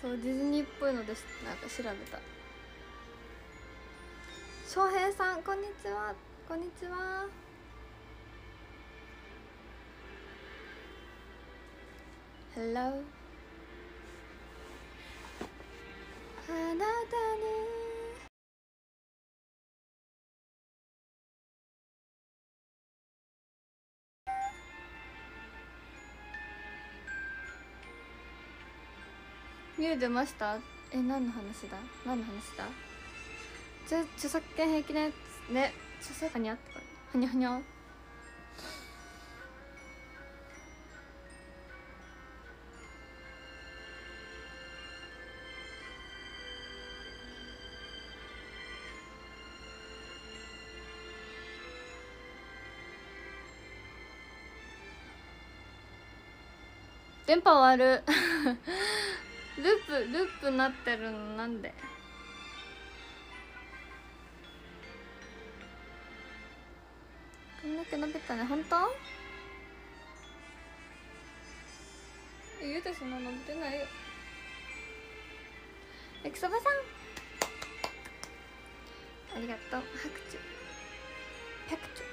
そうディズニーっぽいのです。なんか調べた。翔平さんこんにちは。こんにちは。Hello ミュウ出ました？え何の話だ？何の話だ？じゃ著作権平気なやつ？ね著作権にあってこれはにゃはにゃ電波悪ループループなってるのなんで？こんだけ伸びたね。本当？えゆうてそんな伸びてないよ。焼きそばさん。ありがとう。拍手拍手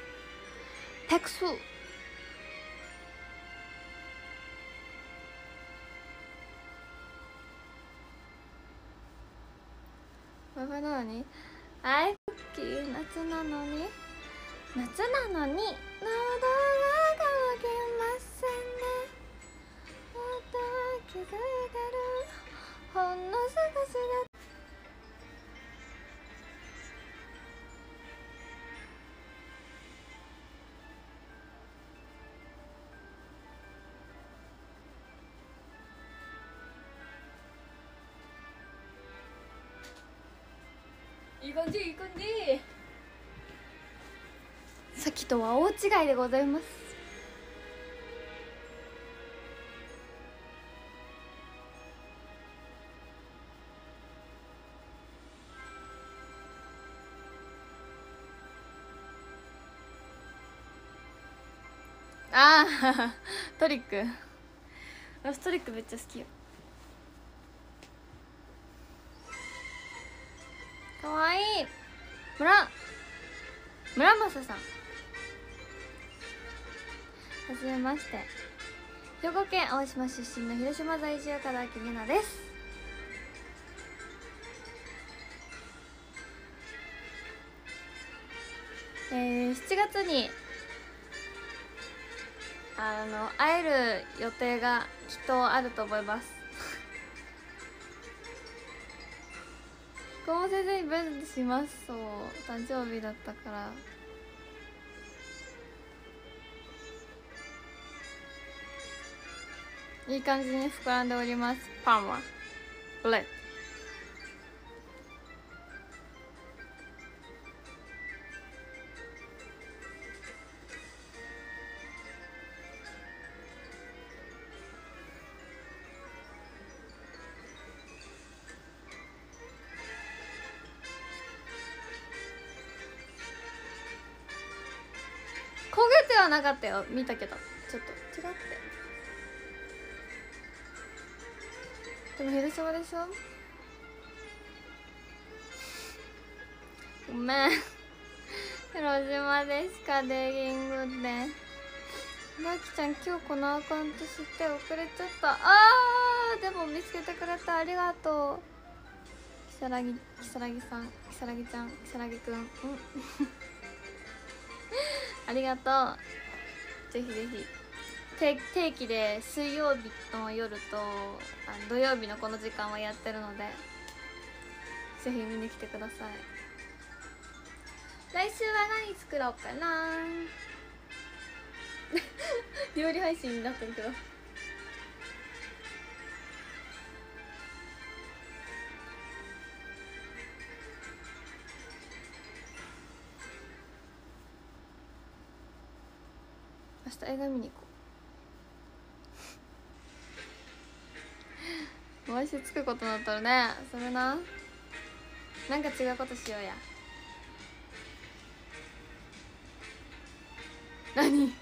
拍手ババなのにあいクッキー夏なのに？夏なのに？喉が乾きませんね。また気づいてる。ほんの少しだいい感じいい感じ。さっきとは大違いでございます。ああ トリック。私トリックめっちゃ好きよ村正さん。はじめまして。兵庫県青島出身の広島在住から木美奈です。えー、7月にあの会える予定がきっとあると思います。こも先生でイベントします。そう誕生日だったから。いい感じに膨らんでおります。パンは。ブレッかったよ。見たけど。ちょっと。違って。でも広島でしょ？ごめん。広島でしかできんぐってまきちゃん今日このアカウント知って遅れちゃった。あー！でも見つけてくれてありがとう。如月如月さん。如月ちゃん如月くん。うん。ありがとう。ぜひぜひ。定期で水曜日の夜とあの土曜日のこの時間はやってるのでぜひ見に来てください。来週は何作ろうかな。料理配信になってるけど。明日映画見に行こう。毎週つくことになったらね。それな。なんか違うことしようや。何？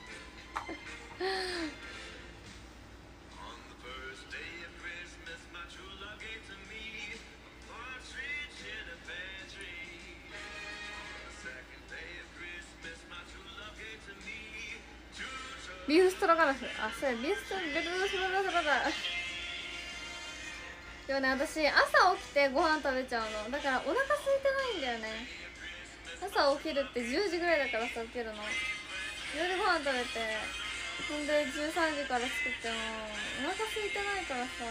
ビーフストロガノフ。あそうや。ビーフストロガノフストロガノフだでもね私朝起きてご飯食べちゃうの。だからお腹空いてないんだよね。朝起きるって10時ぐらいだからさ起きるの。夜ご飯食べてほんで13時から作ってもお腹空いてないからさ。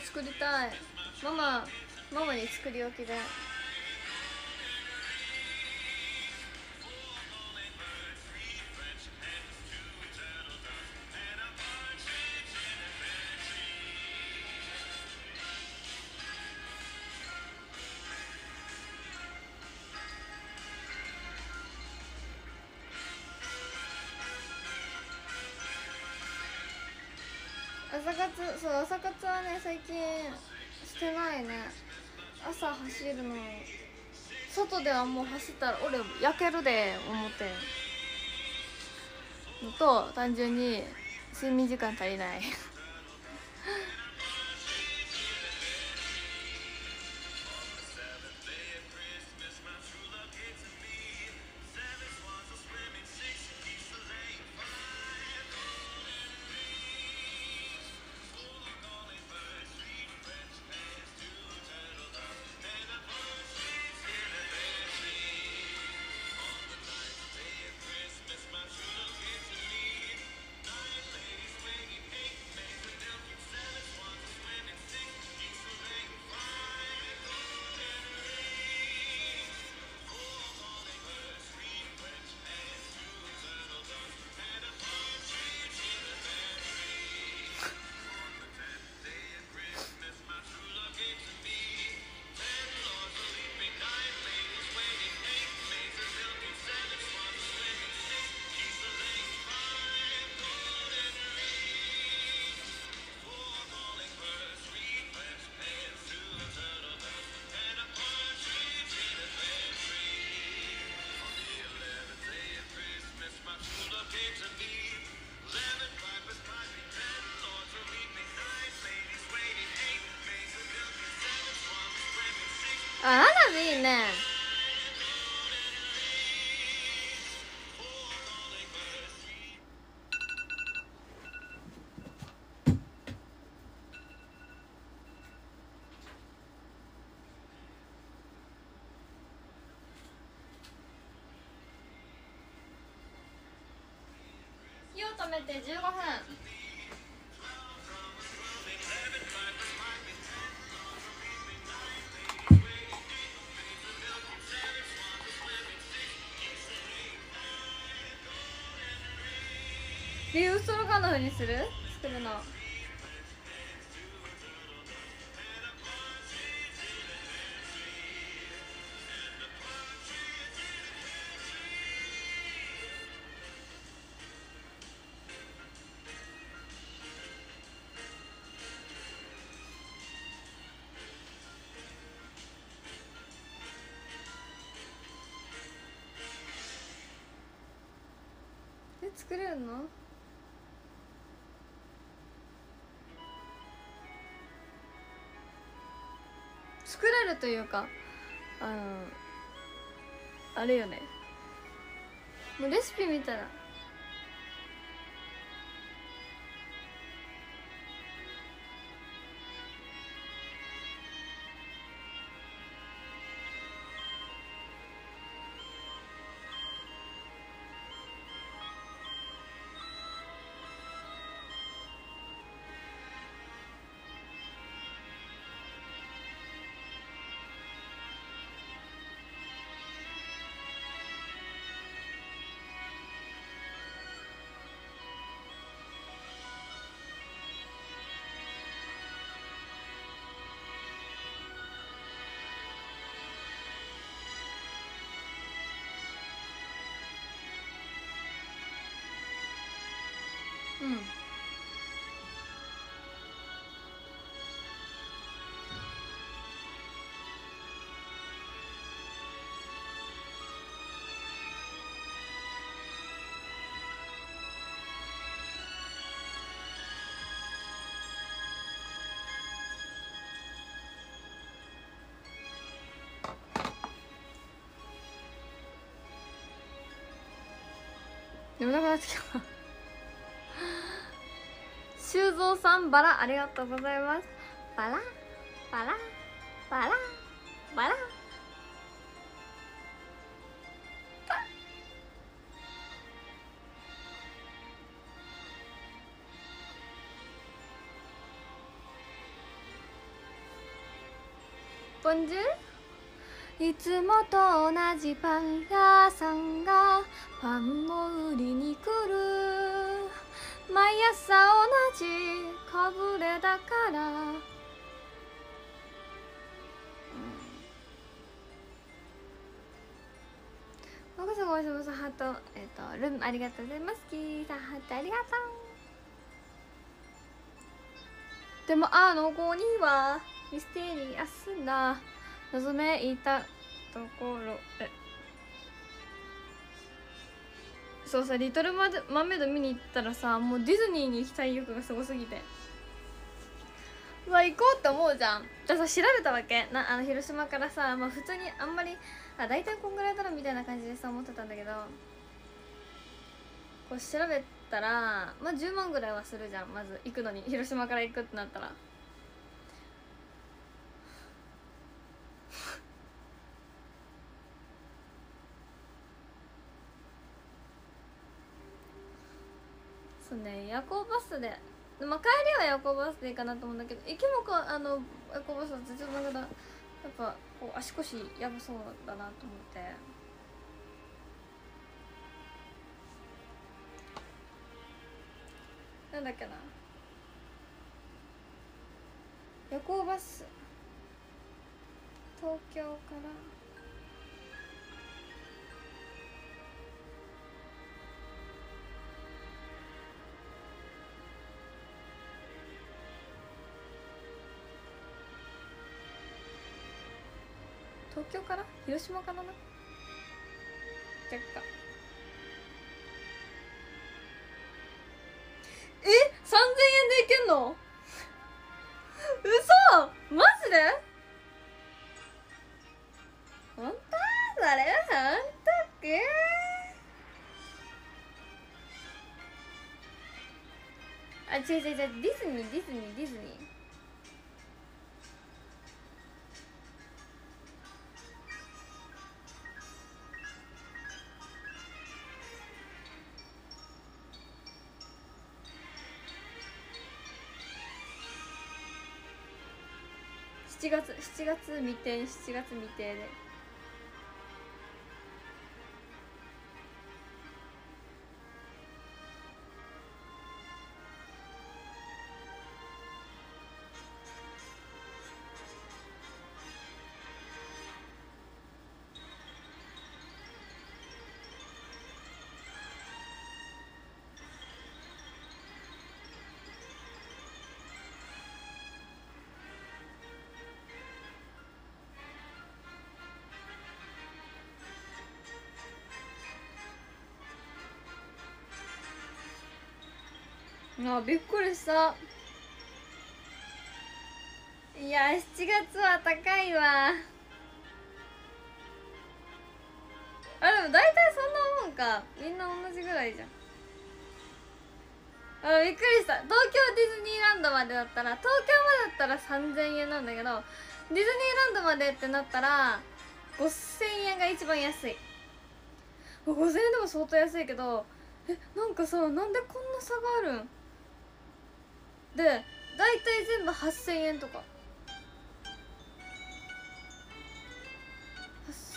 作りたい。ママママに作り置きで。してないね。朝走るの。外ではもう走ったら俺焼けるで思って。のと単純に睡眠時間足りない。火を止めて15分。ビーフストロガノフにする？作るの。作れるの？作れるというかあのあれよね。もうレシピ見たらうん。眠たくなってきた。修造さんバラありがとうございます。バラバラバラバラ。ボンジュー？いつもと同じパン屋さんがパンを売りに来朝同じかぶれだから。おこそごしもさハート。えっ、とルンありがとうございます。キーさんハートありがとう。でもあの子にはミステリアスな望めいたところ。えそうさ「リトルママーメイド」見に行ったらさもうディズニーに行きたい欲がすごすぎて。うわ行こうって思うじゃん。じゃあさ調べたわけ。なあの広島からさまあ普通にあんまりあ大体こんぐらいだろみたいな感じでさ思ってたんだけど。こう調べたらまあ10万ぐらいはするじゃん。まず行くのに。広島から行くってなったら。そうね夜行バスで。まあ帰りは夜行バスでいいかなと思うんだけど行きもかあの夜行バスだとちょっとなんかやっぱこう足腰やばそうだなと思って。なんだっけな。夜行バス。東京から。東京から？広島からな？若干え？三3000円でいけんの？嘘！マジで？本当？それ？は本当かあ違う違う違う。ディズニーディズニーディズニー。7月未定7月未定で。あびっくりした。いや7月は高いわ。あでも大体そんなもんか。みんな同じぐらいじゃん。あびっくりした。東京ディズニーランドまでだったら東京までだったら3000円なんだけどディズニーランドまでってなったら5000円が一番安い。5000円でも相当安いけどえなんかさなんでこんな差があるん？で大体全部8000円とか。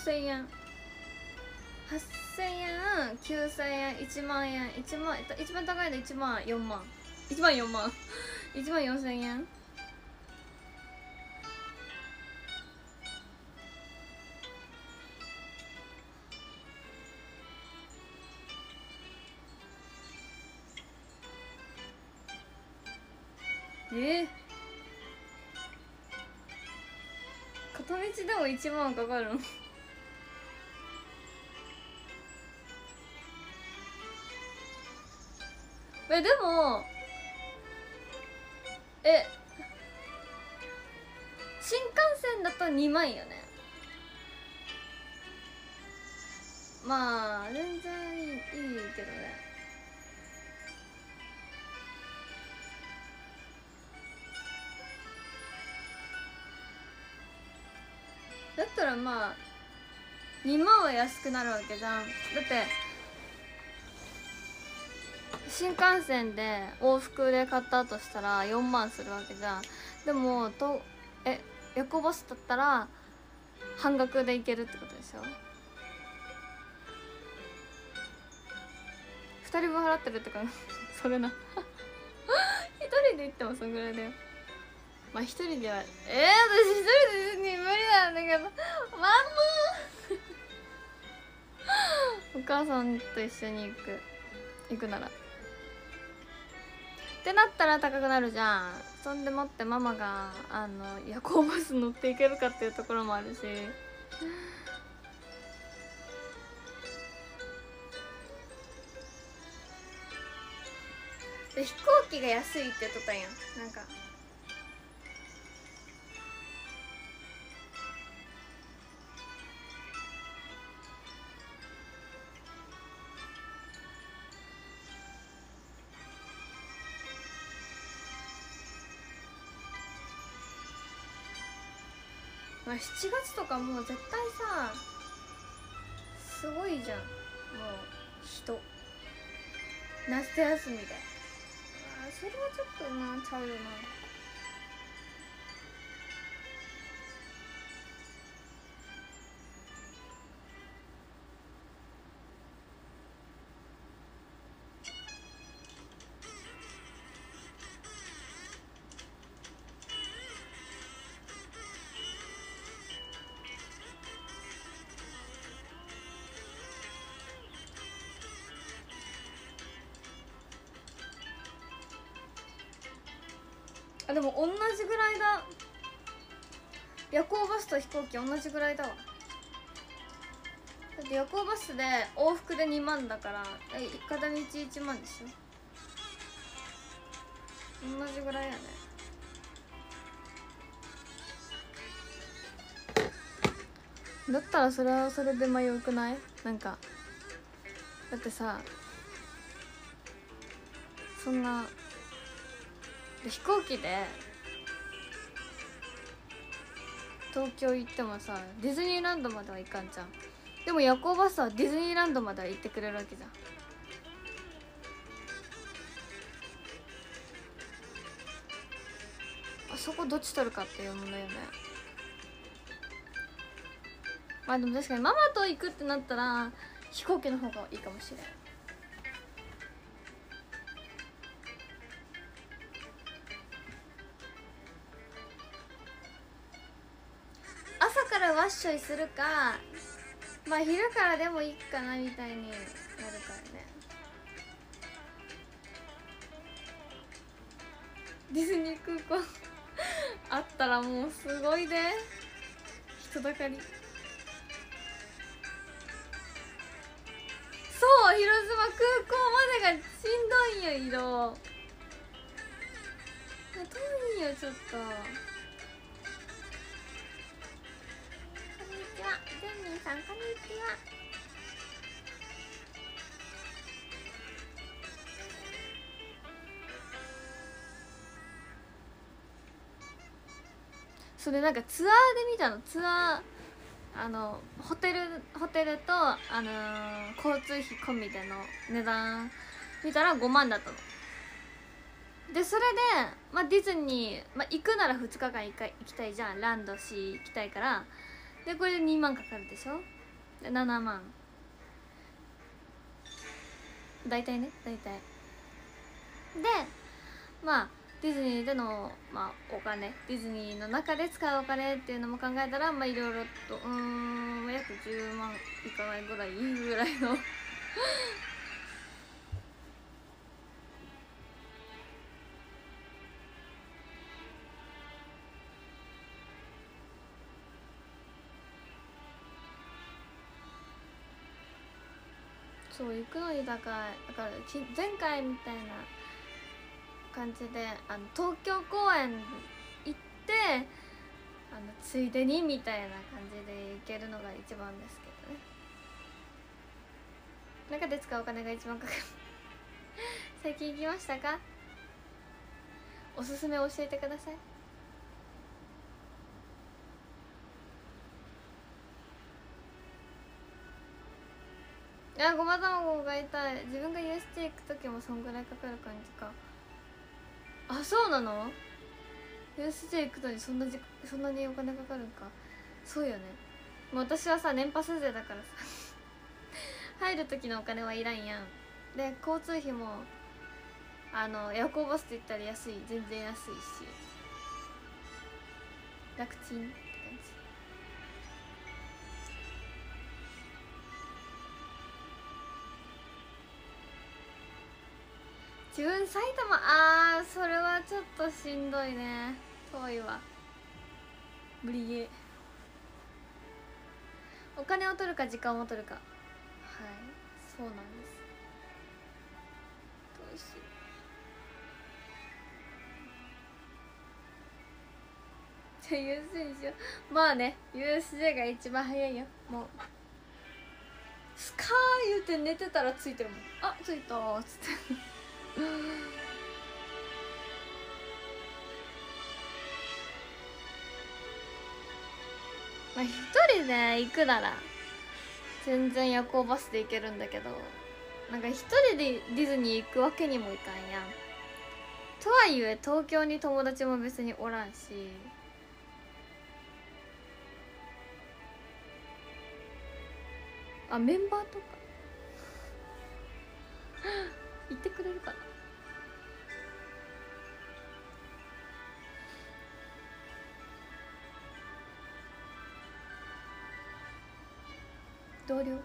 8000円。8000円9000円1万円1万一番高いの1万4万。1万4万。1万4000円。も1万かかるんえでもえ新幹線だと2万よね。まあ全然いいけどね。だったらまあ2万は安くなるわけじゃん。だって新幹線で往復で買ったとしたら4万するわけじゃん。でもとえ夜行バスだったら半額で行けるってことでしょ？2人分払ってるってかそれな。一人で行ってもそんぐらいだよ。まあ一人ではえー、私一人で無理なんだけどマンムーお母さんと一緒に行く。行くなら。ってなったら高くなるじゃん。そんでもってママがあの夜行バス乗っていけるかっていうところもあるし。で飛行機が安いって言っとったんや。なんかまあ、7月とかもう絶対さすごいじゃん。もう人。夏休みで。あそれはちょっとなちゃうよな。あでも同じぐらいだ。夜行バスと飛行機同じぐらいだわ。だって夜行バスで往復で2万だから片道1万でしょ。同じぐらいやね。だったらそれはそれで迷うくない？なんかだってさそんな飛行機で東京行ってもさディズニーランドまでは行かんじゃん。でも夜行バスはディズニーランドまでは行ってくれるわけじゃん。あそこどっち取るかっていう問題よね。まあでも確かにママと行くってなったら飛行機の方がいいかもしれん。朝ッショイするかまあ昼からでもいいかなみたいになるからね。ディズニー空港 あったらもうすごいで。人だかり。そう広島空港までがしんどいんよ移動。遠いよちょっと。ちは。ジェンニーさんこんにちは。それなんかツアーで見たの？ツアーあのホテルホテルと、あのー交通費込みでの値段見たら5万だったの。でそれで、まあ、ディズニー、まあ、行くなら2日間行か行きたいじゃん。ランドシー行きたいから。でこれで2万かかるでしょ？で7万。大体ね大体。でまあディズニーでの、まあ、お金。ディズニーの中で使うお金っていうのも考えたらまあいろいろとうーん約10万いかないぐらいいいぐらいのそう行くのに高いだから前回みたいな感じであの東京公演行ってあのついでにみたいな感じで行けるのが一番ですけどね。中で使うお金が一番かかる。最近行きましたか？おすすめ教えてください。やごま卵が痛い自分が USJ 行く時もそんぐらいかかる感じか。あそうなの？USJ 行くのにそんなじそんなにお金かかるんか。そうよね。もう私はさ年パス税だからさ。入る時のお金はいらんやん。で交通費もあの夜行バスで行ったら安い。全然安いし。楽ちん。自分埼玉あーそれはちょっとしんどいね。遠いわ。無理ゲー。お金を取るか時間を取るか。はい。そうなんです。どうしよう。じゃあ USJ にしよう。まあね USJ が一番早いよ。もう。スカー言うて寝てたらついてるもん。あついたっつって。まあ一人で行くなら全然夜行バスで行けるんだけどなんか一人でディズニー行くわけにもいかんやん。とはいえ東京に友達も別におらんしあメンバーとか？言ってくれるかな？同僚？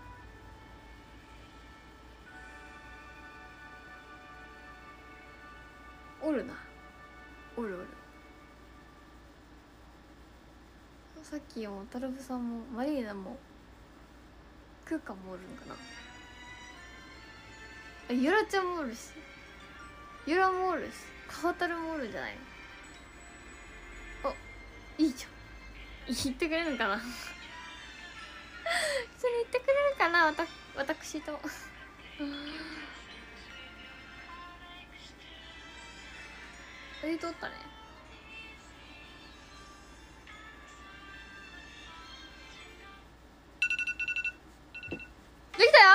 おるな。おるおる。さっきもタルブさんもマリーナもクーカもおるんかな？あゆらちゃんもおるし。ゆらもおるし。川たるもおるんじゃないの？あいいじゃん。言ってくれるのかな？一緒に言ってくれるかな？わた私と。えとったね。できたよ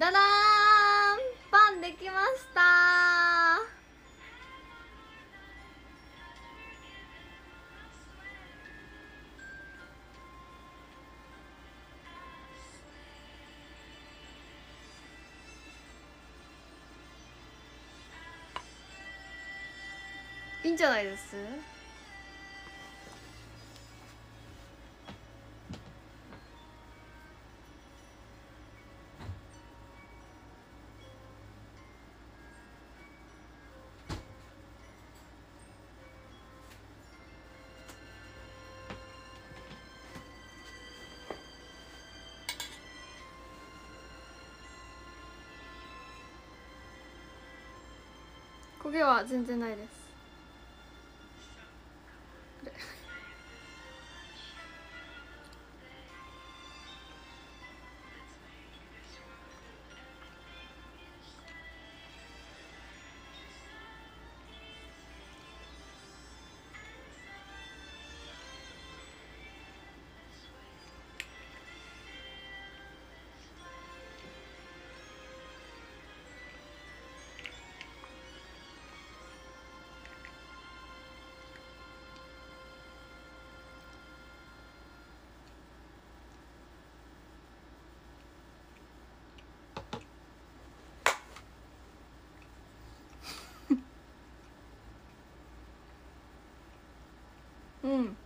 ダダーン！パンできました。いいんじゃないです？焦げは全然ないです。うん。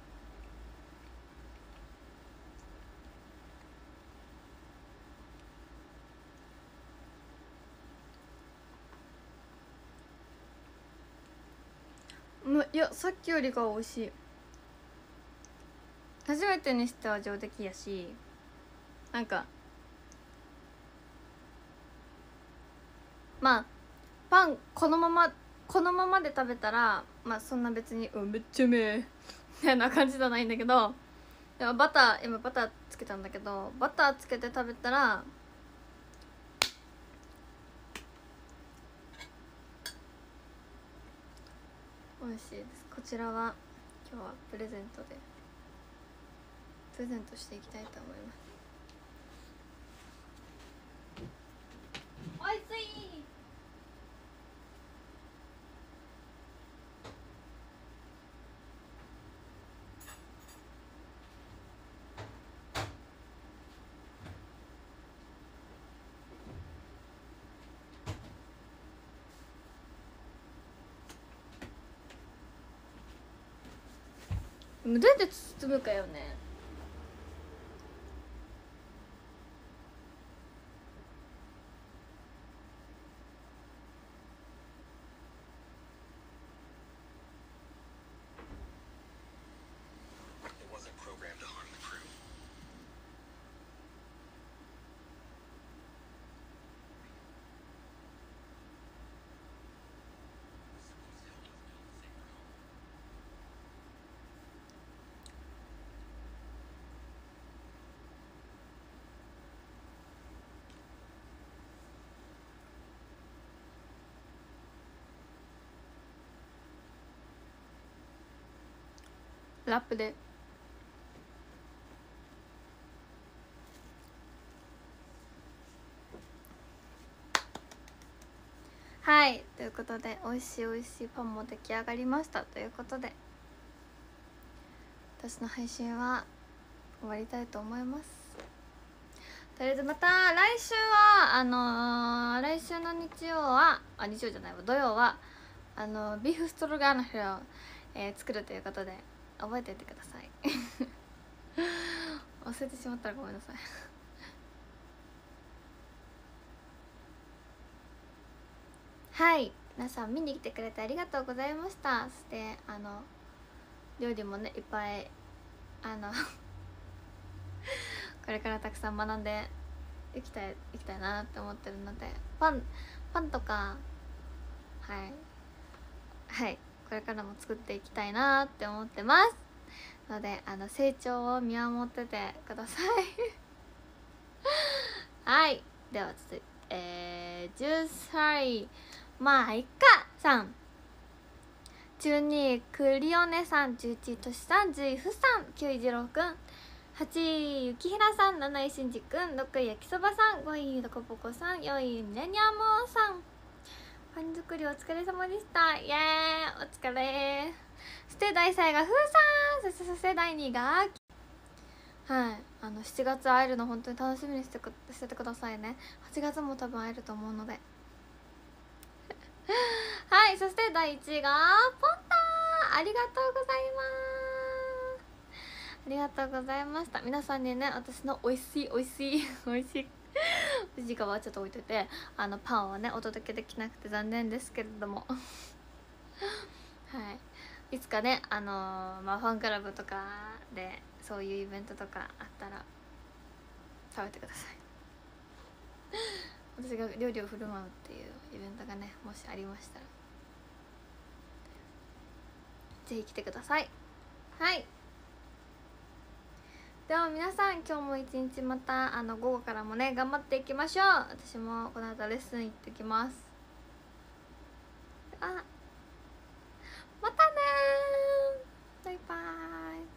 むいやさっきよりが美味しい。初めてにしては上出来やしなんかまあパンこのままこのままで食べたらまあそんな別に「うんめっちゃうめえ」みたいな感じじゃないんだけどでもバター今バターつけたんだけどバターつけて食べたら美味しいです。こちらは今日はプレゼントでプレゼントしていきたいと思います。おいしいどうやって包むかよね。ラップで。はい。ということで美味しい美味しいパンも出来上がりました。ということで私の配信は終わりたいと思います。とりあえずまた来週はあのー来週の日曜はあ日曜じゃないわ土曜はあのビーフストロガーノフを、えー作るということで覚えておいてください。忘れてしまったらごめんなさい。はい。皆さん見に来てくれてありがとうございました。そしてあの料理もねいっぱいあの これからたくさん学んでいきたいいきたいなって思ってるのでパンパンとかはい。はい。これからも作っていきたいなって思ってますのであの成長を見守っててください。はい。では続いてえー、10歳まあいっかさん。12位クリオネさん11位としさん10位ふさん9位次郎くん。8位ゆきひらさん7位しんじくん6位焼きそばさん5位どこぽこさん4位ミレニアムさん。パン作りお疲れ様でした。イエーイ。お疲れ。そして第3位がふーさん。そしてそして第2位がはい。あの7月会えるの本当に楽しみにしてくしててくださいね。8月も多分会えると思うので。はい。そして第1位がポンタありがとうございます。ありがとうございました。皆さんにね私の美味しい美味しい美味しい美味しいかはちょっと置いといてあのパンをねお届けできなくて残念ですけれども。はい。いつかねあのーまあファンクラブとかでそういうイベントとかあったら食べてください。私が料理を振る舞うっていうイベントがねもしありましたらぜひ来てください。はい。では皆さん今日も一日またあの午後からもね頑張っていきましょう。私もこの後レッスン行ってきます。あまたねバイバーイ。